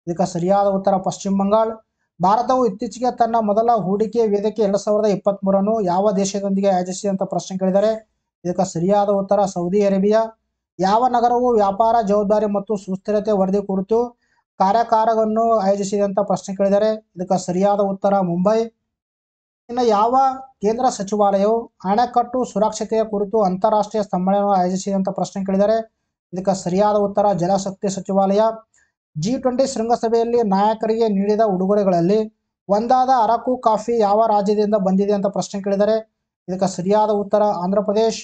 ಇದಕ್ಕೆ ಸರಿಯಾದ ಉತ್ತರ ಪಶ್ಚಿಮ ಬಂಗಾಳ. ಭಾರತವು ಇತ್ತೀಚೆಗೆ ತನ್ನ ಮೊದಲ ಹೂಡಿಕೆ ವೇದಿಕೆ ಎರಡ್ ಸಾವಿರದ ಇಪ್ಪತ್ತ್ಮೂರನ್ನು ಯಾವ ದೇಶದೊಂದಿಗೆ ಆಯೋಜಿಸಿದೆ ಅಂತ ಪ್ರಶ್ನೆ ಕೇಳಿದರೆ ಇದಕ್ಕೆ ಸರಿಯಾದ ಉತ್ತರ ಸೌದಿ ಅರೇಬಿಯಾ. ಯಾವ ನಗರವು ವ್ಯಾಪಾರ ಜವಾಬ್ದಾರಿ ಮತ್ತು ಸುಸ್ಥಿರತೆ ವರದಿ ಕುರಿತು ಕಾರ್ಯಾಗಾರವನ್ನು ಆಯೋಜಿಸಿದಂತ ಪ್ರಶ್ನೆ ಕೇಳಿದರೆ ಇದಕ್ಕೆ ಸರಿಯಾದ ಉತ್ತರ ಮುಂಬೈ. ಇನ್ನು ಯಾವ ಕೇಂದ್ರ ಸಚಿವಾಲಯವು ಅಣೆಕಟ್ಟು ಸುರಕ್ಷತೆಯ ಕುರಿತು ಅಂತಾರಾಷ್ಟ್ರೀಯ ಸಮ್ಮೇಳನವನ್ನು ಆಯೋಜಿಸಿದಂತ ಪ್ರಶ್ನೆ ಕೇಳಿದರೆ ಇದಕ್ಕೆ ಸರಿಯಾದ ಉತ್ತರ ಜಲಶಕ್ತಿ ಸಚಿವಾಲಯ. ಜಿ ಟ್ವೆಂಟಿ ಶೃಂಗಸಭೆಯಲ್ಲಿ ನಾಯಕರಿಗೆ ನೀಡಿದ ಉಡುಗೊರೆಗಳಲ್ಲಿ ಒಂದಾದ ಅರಕು ಕಾಫಿ ಯಾವ ರಾಜ್ಯದಿಂದ ಬಂದಿದೆ ಅಂತ ಪ್ರಶ್ನೆ ಕೇಳಿದರೆ ಇದಕ್ಕೆ ಸರಿಯಾದ ಉತ್ತರ ಆಂಧ್ರ ಪ್ರದೇಶ್.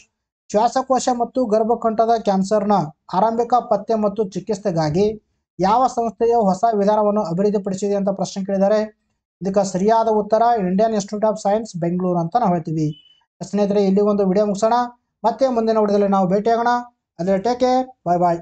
ಶ್ವಾಸಕೋಶ ಮತ್ತು ಗರ್ಭಕಂಠದ ಕ್ಯಾನ್ಸರ್ನ ಆರಂಭಿಕ ಪತ್ತೆ ಮತ್ತು ಚಿಕಿತ್ಸೆಗಾಗಿ ಯಾವ ಸಂಸ್ಥೆಯು ಹೊಸ ವಿಧಾನವನ್ನು ಅಭಿವೃದ್ಧಿಪಡಿಸಿದೆ ಅಂತ ಪ್ರಶ್ನೆ ಕೇಳಿದ್ದಾರೆ ಇದಕ್ಕೆ ಸರಿಯಾದ ಉತ್ತರ Indian Institute of Science Bengaluru ಅಂತ ನಾವು ಹೇಳ್ತೀವಿ. ಸ್ನೇಹಿತರೆ, ಇಲ್ಲಿ ಒಂದು ವಿಡಿಯೋ ಮುಗಿಸೋಣ. ಮತ್ತೆ ಮುಂದಿನ ವಿಡಿಯೋದಲ್ಲಿ ನಾವು ಭೇಟಿಯಾಗೋಣ. ಅಲ್ಲಿ ಟೇಕ್ ಕೇರ್ ಬಾಯ್ ಬಾಯ್